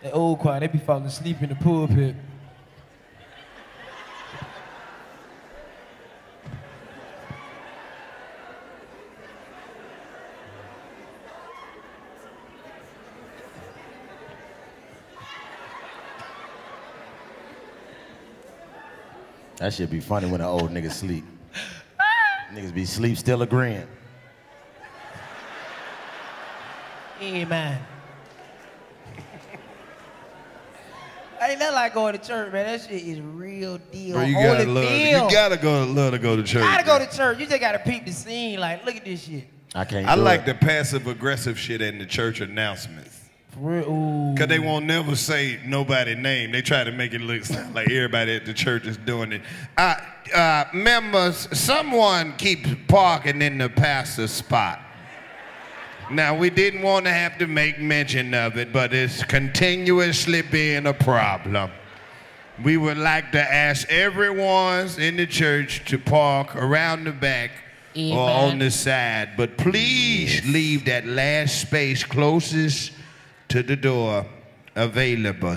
S5: That old choir, they be falling asleep in the pulpit.
S4: That should be funny when an old nigga sleep. Niggas be sleep still agreeing.
S5: Amen. Ain't nothing like going to church, man. That shit is real deal.
S6: bro, you
S5: Holy
S6: gotta love.
S5: deal.
S6: You gotta go. Love to go to church.
S5: gotta go to church. You just gotta peep the scene. Like, look at this shit.
S4: I can't.
S6: I
S4: do
S6: like
S4: it.
S6: the passive aggressive shit in the church announcements.
S5: For real. Ooh.
S6: Cause they won't never say nobody's name. They try to make it look like everybody at the church is doing it. Uh, uh, members, someone keeps parking in the pastor's spot. Now we didn't want to have to make mention of it, but it's continuously being a problem. We would like to ask everyone in the church to park around the back or on the side, but please leave that last space closest to the door available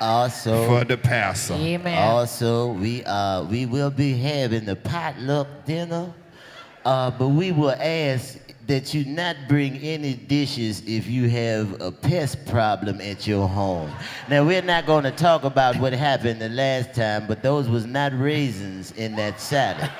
S4: Also,
S6: for the pastor.
S9: Amen.
S4: Also, we uh we will be having the potluck dinner, uh, but we will ask that you not bring any dishes if you have a pest problem at your home. Now we're not going to talk about what happened the last time, but those was not raisins in that salad.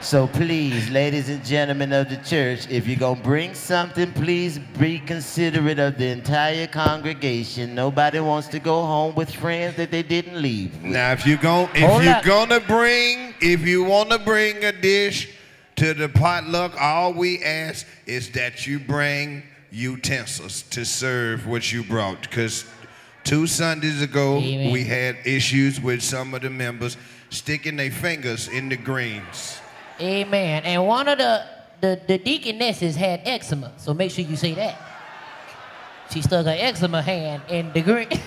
S4: So please, ladies and gentlemen of the church, if you're gonna bring something, please be considerate of the entire congregation. Nobody wants to go home with friends that they didn't leave. with.
S6: Now, if you're going, if
S9: Hold
S6: you're
S9: up.
S6: gonna bring, if you want to bring a dish to the potluck, all we ask is that you bring utensils to serve what you brought. Because two Sundays ago,
S9: Amen.
S6: we had issues with some of the members sticking their fingers in the greens.
S9: Amen. And one of the, the, the deaconesses had eczema, so make sure you say that. She stuck her eczema hand in the green.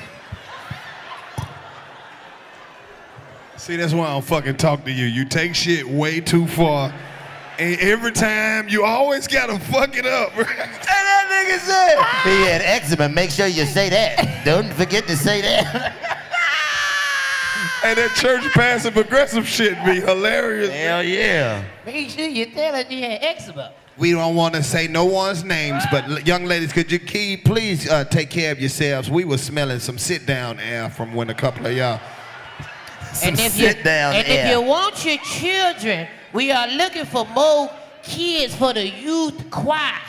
S6: See, that's why I don't fucking talk to you. You take shit way too far. And every time, you always gotta fuck it up.
S4: Hey, that nigga said he had eczema. Make sure you say that. Don't forget to say that.
S6: And that church passive aggressive shit be hilarious.
S4: Hell yeah.
S9: Make sure you tell her she had eczema.
S10: We don't want to say no one's names, but young ladies, could you keep, please uh, take care of yourselves? We were smelling some sit-down air from when a couple of y'all. Some
S9: and if you
S10: sit-down
S9: and
S10: air.
S9: if you want your children, we are looking for more kids for the youth choir.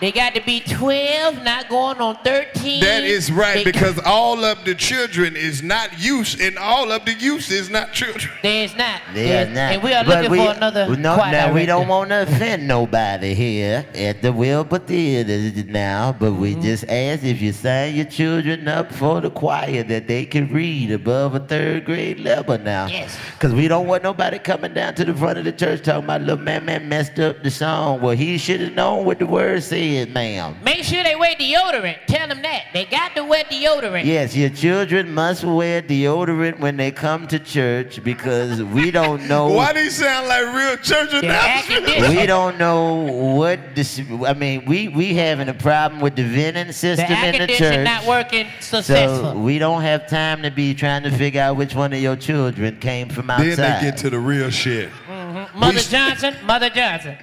S9: They got to be 12, not going on 13.
S6: That is right,
S9: They-
S6: because all of the children is not youth, and all of the youth is not children.
S9: There's not.
S4: Yeah,
S9: There's-
S4: nah.
S9: And we are
S4: But
S9: looking for another
S4: no,
S9: choir
S4: now we don't want to offend nobody here at the Wilbur Theater now, but we
S9: Mm-hmm.
S4: just ask if you sign your children up for the choir that they can read above a third grade level now.
S9: Yes.
S4: Because we don't want nobody coming down to the front of the church talking about little man man messed up the song. Well, he should have known what the words said, ma'am.
S9: Make sure they wear deodorant. Tell them that. They got to wear deodorant.
S4: Yes, your children must wear deodorant when they come to church because we don't know.
S6: Why do you sound like real church announcements?
S4: we don't know what this. I mean, we we having a problem with the venting
S9: The
S4: system in the church.
S9: not working successful.
S4: So we don't have time to be trying to figure out which one of your children came from outside.
S6: Then
S4: outside.
S6: they get to the real shit. Mm-hmm.
S9: Mother Johnson, Mother Johnson.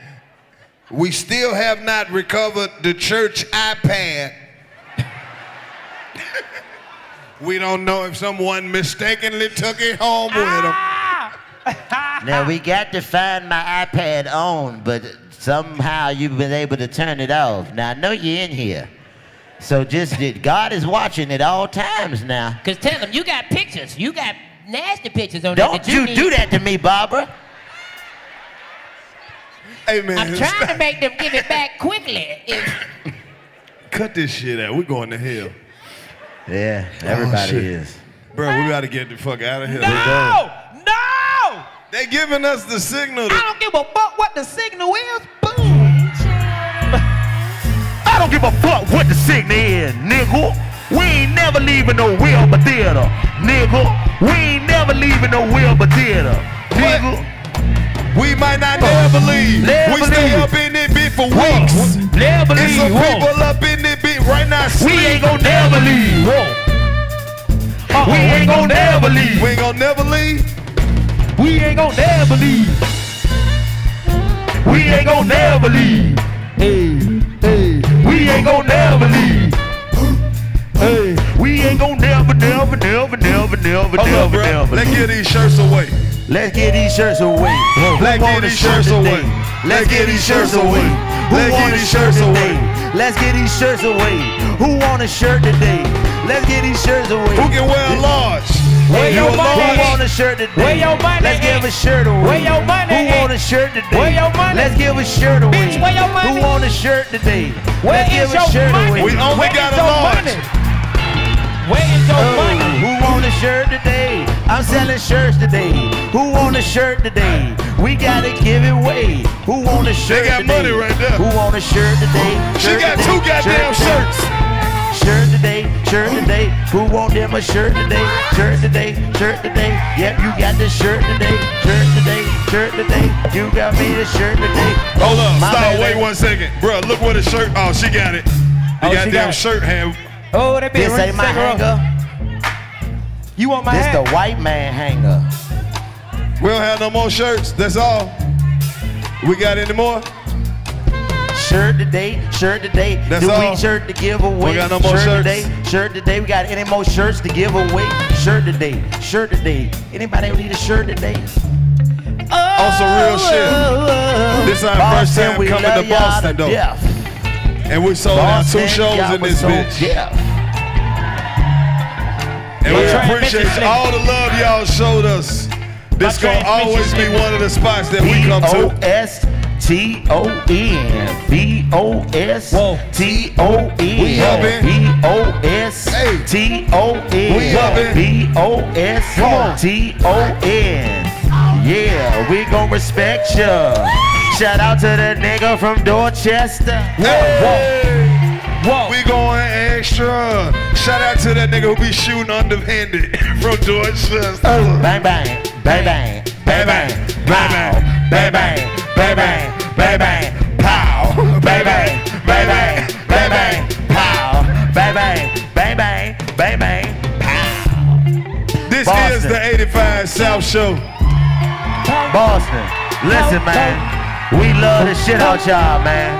S10: We still have not recovered the church iPad.
S6: We don't know if someone mistakenly took it home with them. Ah!
S4: now we got to find my iPad on, but somehow you've been able to turn it off. Now I know you're in here, so just that God is watching at all times now.
S9: Cause tell them you got pictures. You got nasty pictures on there.
S4: Don't
S9: that
S4: you
S9: need-
S4: do that to me, Barbara.
S6: Hey man,
S9: I'm trying to make them give it back quickly.
S6: Cut this shit out. We're going to hell.
S4: Yeah, oh, everybody
S6: shit.
S4: is.
S6: Bro, we gotta get the fuck out of here.
S1: No! No!
S6: They giving us the signal.
S1: I don't give a fuck what the signal is. Boom!
S2: I don't give a fuck what the signal is, nigga. We ain't never leaving no Wilbur Theater, nigga. We ain't never leaving no Wilbur Theater, nigga.
S6: We might not never leave.
S2: Never
S6: we stay
S2: leave.
S6: up in it bit for weeks.
S2: Never
S6: There's some
S2: leave.
S6: people up in it bit right now. Sleep.
S2: We ain't gonna never leave. Whoa. Uh-uh. We ain't gonna never leave.
S6: We ain't gonna never leave.
S2: We ain't gonna never leave. We ain't gonna never leave. Hey, hey. We ain't gonna never leave. Hey, we ain't gonna never, never, never, never, never,
S6: Hold up,
S2: never,
S6: bro.
S2: never.
S6: Let's get these shirts away.
S4: Let's get these shirts away. Who
S6: Let's get these
S4: shirt
S6: shirts away.
S4: Let's get these shirts away. Who
S6: Let's
S4: want
S6: get
S4: a
S6: these
S4: shirt
S6: shirts
S4: today?
S6: away.
S4: Let's get these shirts away. Who want a shirt today? Let's get these shirts away.
S6: Who can wear a large?
S1: Where your money?
S4: Who want a shirt today?
S1: Where your money
S4: Let's give a shirt away.
S1: Where your money
S4: Who want a shirt today?
S1: Where your money?
S4: Let's give a shirt away.
S1: Bitch, where your money?
S4: Who want a shirt today?
S1: Where
S4: Let's
S1: is
S4: give
S1: your
S4: a shirt
S1: money?
S4: away.
S6: We only
S1: Where
S6: got a large.
S1: money? Where is your
S4: Oh,
S1: money?
S4: who want a shirt today? I'm selling shirts today. Who want a shirt today? We gotta give it away. Who want a shirt They
S6: got
S4: today?
S6: money right there.
S4: Who want a shirt today?
S6: She got
S4: today,
S6: two goddamn
S4: shirt
S6: shirts.
S4: today. Shirt today, shirt today. Who want them a shirt today? Shirt today, shirt today. Yep, you got the shirt today. Shirt today, shirt today. You got me the shirt today.
S6: Hold up,
S4: My
S6: stop,
S4: baby.
S6: wait one second. Bro, look what the shirt, oh, she got it. Oh, the
S1: Oh, she
S6: goddamn
S1: got it.
S6: shirt hand.
S1: Oh, that be
S4: This ain't my hanger.
S1: You want my
S4: This
S1: hat?
S4: the white man hanger.
S6: We don't have no more shirts, that's all. We got any more?
S4: Shirt today, shirt today.
S6: That's
S4: New
S6: all.
S4: week shirt to give away.
S6: We got no more
S4: shirt
S6: shirts.
S4: today, shirt today. We got any more shirts to give away? Shirt today, shirt today. Anybody need a shirt today?
S6: On some real shit. Oh, oh, oh. This is our first time
S4: we
S6: coming
S4: love
S6: to Boston, though.
S4: death.
S6: And we sold out two shows in this bitch.
S4: deaf.
S6: And we appreciate all the love y'all showed us. This gonna always be one of the spots that we come to.
S4: S T O N. B O S T O N. B O S. T O N. B O. S T O N. Yeah, we gon' respect ya. Shout out to the nigga from Dorchester.
S6: Hey. We going extra. Shout out to that nigga who be shooting underhanded from Dorchester.
S4: Bang bang, bang bang, bang bang, bang bang, bang bang, bang bang, bang bang, pow, bang bang, bang bang, bang bang, pow, bang bang, bang bang, bang bang, pow. This
S1: Boston.
S4: is the 85 South Show.
S1: Boston. Listen, man. We love the shit out y'all, man.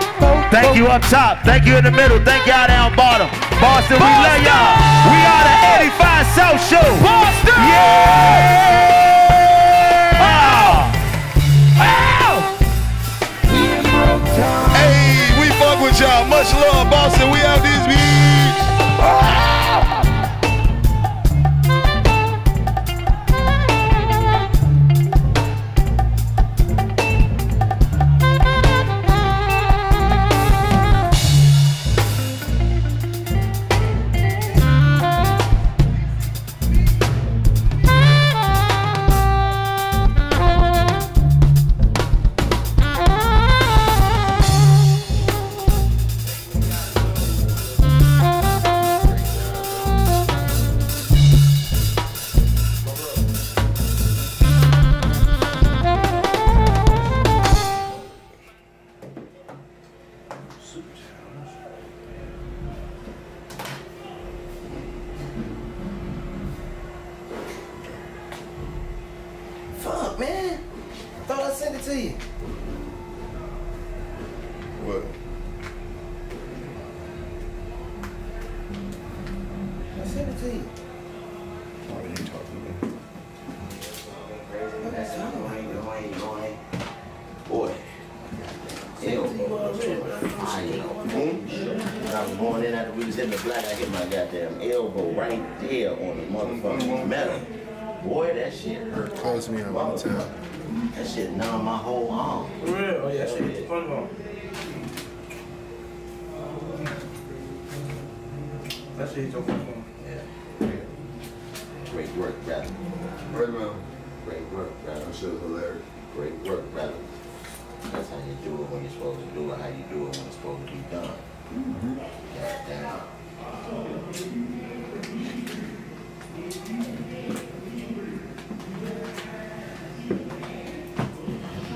S1: Thank you up top. Thank you in the middle. Thank y'all down bottom. Boston, we love y'all. We are the 85 South Show. Boston! Yeah!
S4: Hey, we fuck with y'all. Much love, Boston. We out this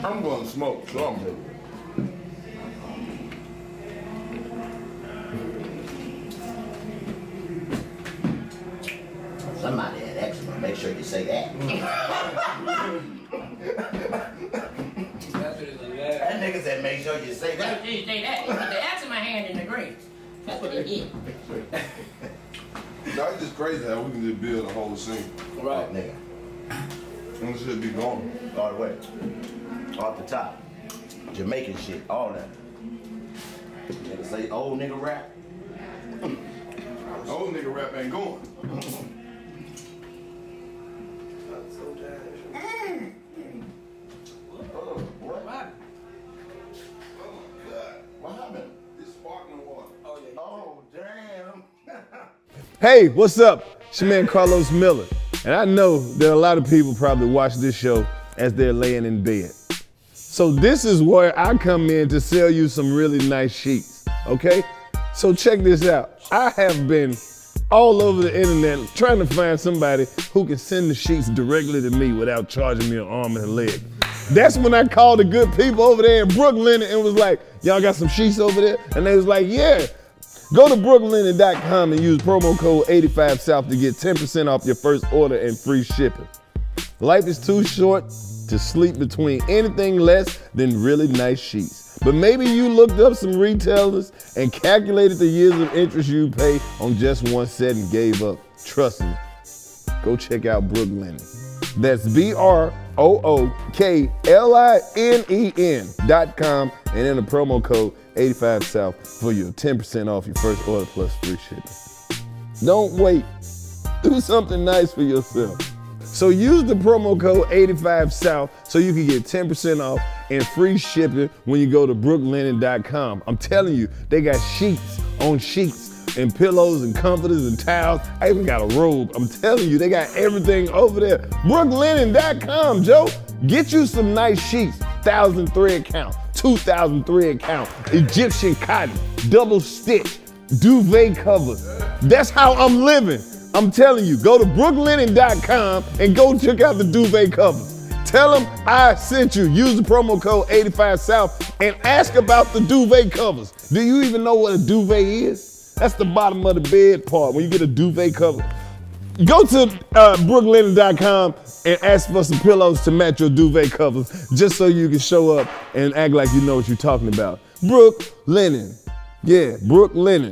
S3: I'm going to smoke something.
S11: Somebody had eczema. Make sure you say that. that nigga said, make sure you say that.
S12: Did you say that? Put the axe in my hand in the grave. That's what he did.
S3: That's just crazy how we can just build a whole scene.
S11: Right, nigga.
S3: And it should be gone.
S11: All the way. Off the top. Jamaican shit, all that. Nigga say old nigga rap.
S3: Old nigga rap ain't going.
S11: Oh, what? What happened?
S3: It's sparkling water.
S11: Oh, damn.
S6: Hey, what's up? It's your man Karlous Miller. And I know there are a lot of people probably watch this show as they're laying in bed. So this is where I come in to sell you some really nice sheets, okay? So check this out. I have been all over the internet trying to find somebody who can send the sheets directly to me without charging me an arm and a leg. That's when I called the good people over there in Brooklyn and was like, y'all got some sheets over there? And they was like, yeah. Go to brooklinen.com and use promo code 85South to get 10% off your first order and free shipping. Life is too short to sleep between anything less than really nice sheets. But maybe you looked up some retailers and calculated the years of interest you pay on just one set and gave up. Trust me, go check out Brooklinen. That's B R O O K L I N E N dot com and enter promo code 85 South for your 10% off your first order plus free shipping. Don't wait. Do something nice for yourself. So use the promo code 85 South so you can get 10% off and free shipping when you go to brooklinen.com. I'm telling you, they got sheets on sheets and pillows and comforters and towels. I even got a robe. I'm telling you, they got everything over there. Brooklinen.com, Joe. Get you some nice sheets, thousand thread count, 2,000 thread count, Egyptian cotton, double stitch, duvet covers. That's how I'm living. I'm telling you, go to brooklinen.com and go check out the duvet covers. Tell them I sent you. Use the promo code 85South and ask about the duvet covers. Do you even know what a duvet is? That's the bottom of the bed part when you get a duvet cover. Go to uh, brooklinen.com and ask for some pillows to match your duvet covers, just so you can show up and act like you know what you're talking about. Brook Linen. Yeah, Brooklinen.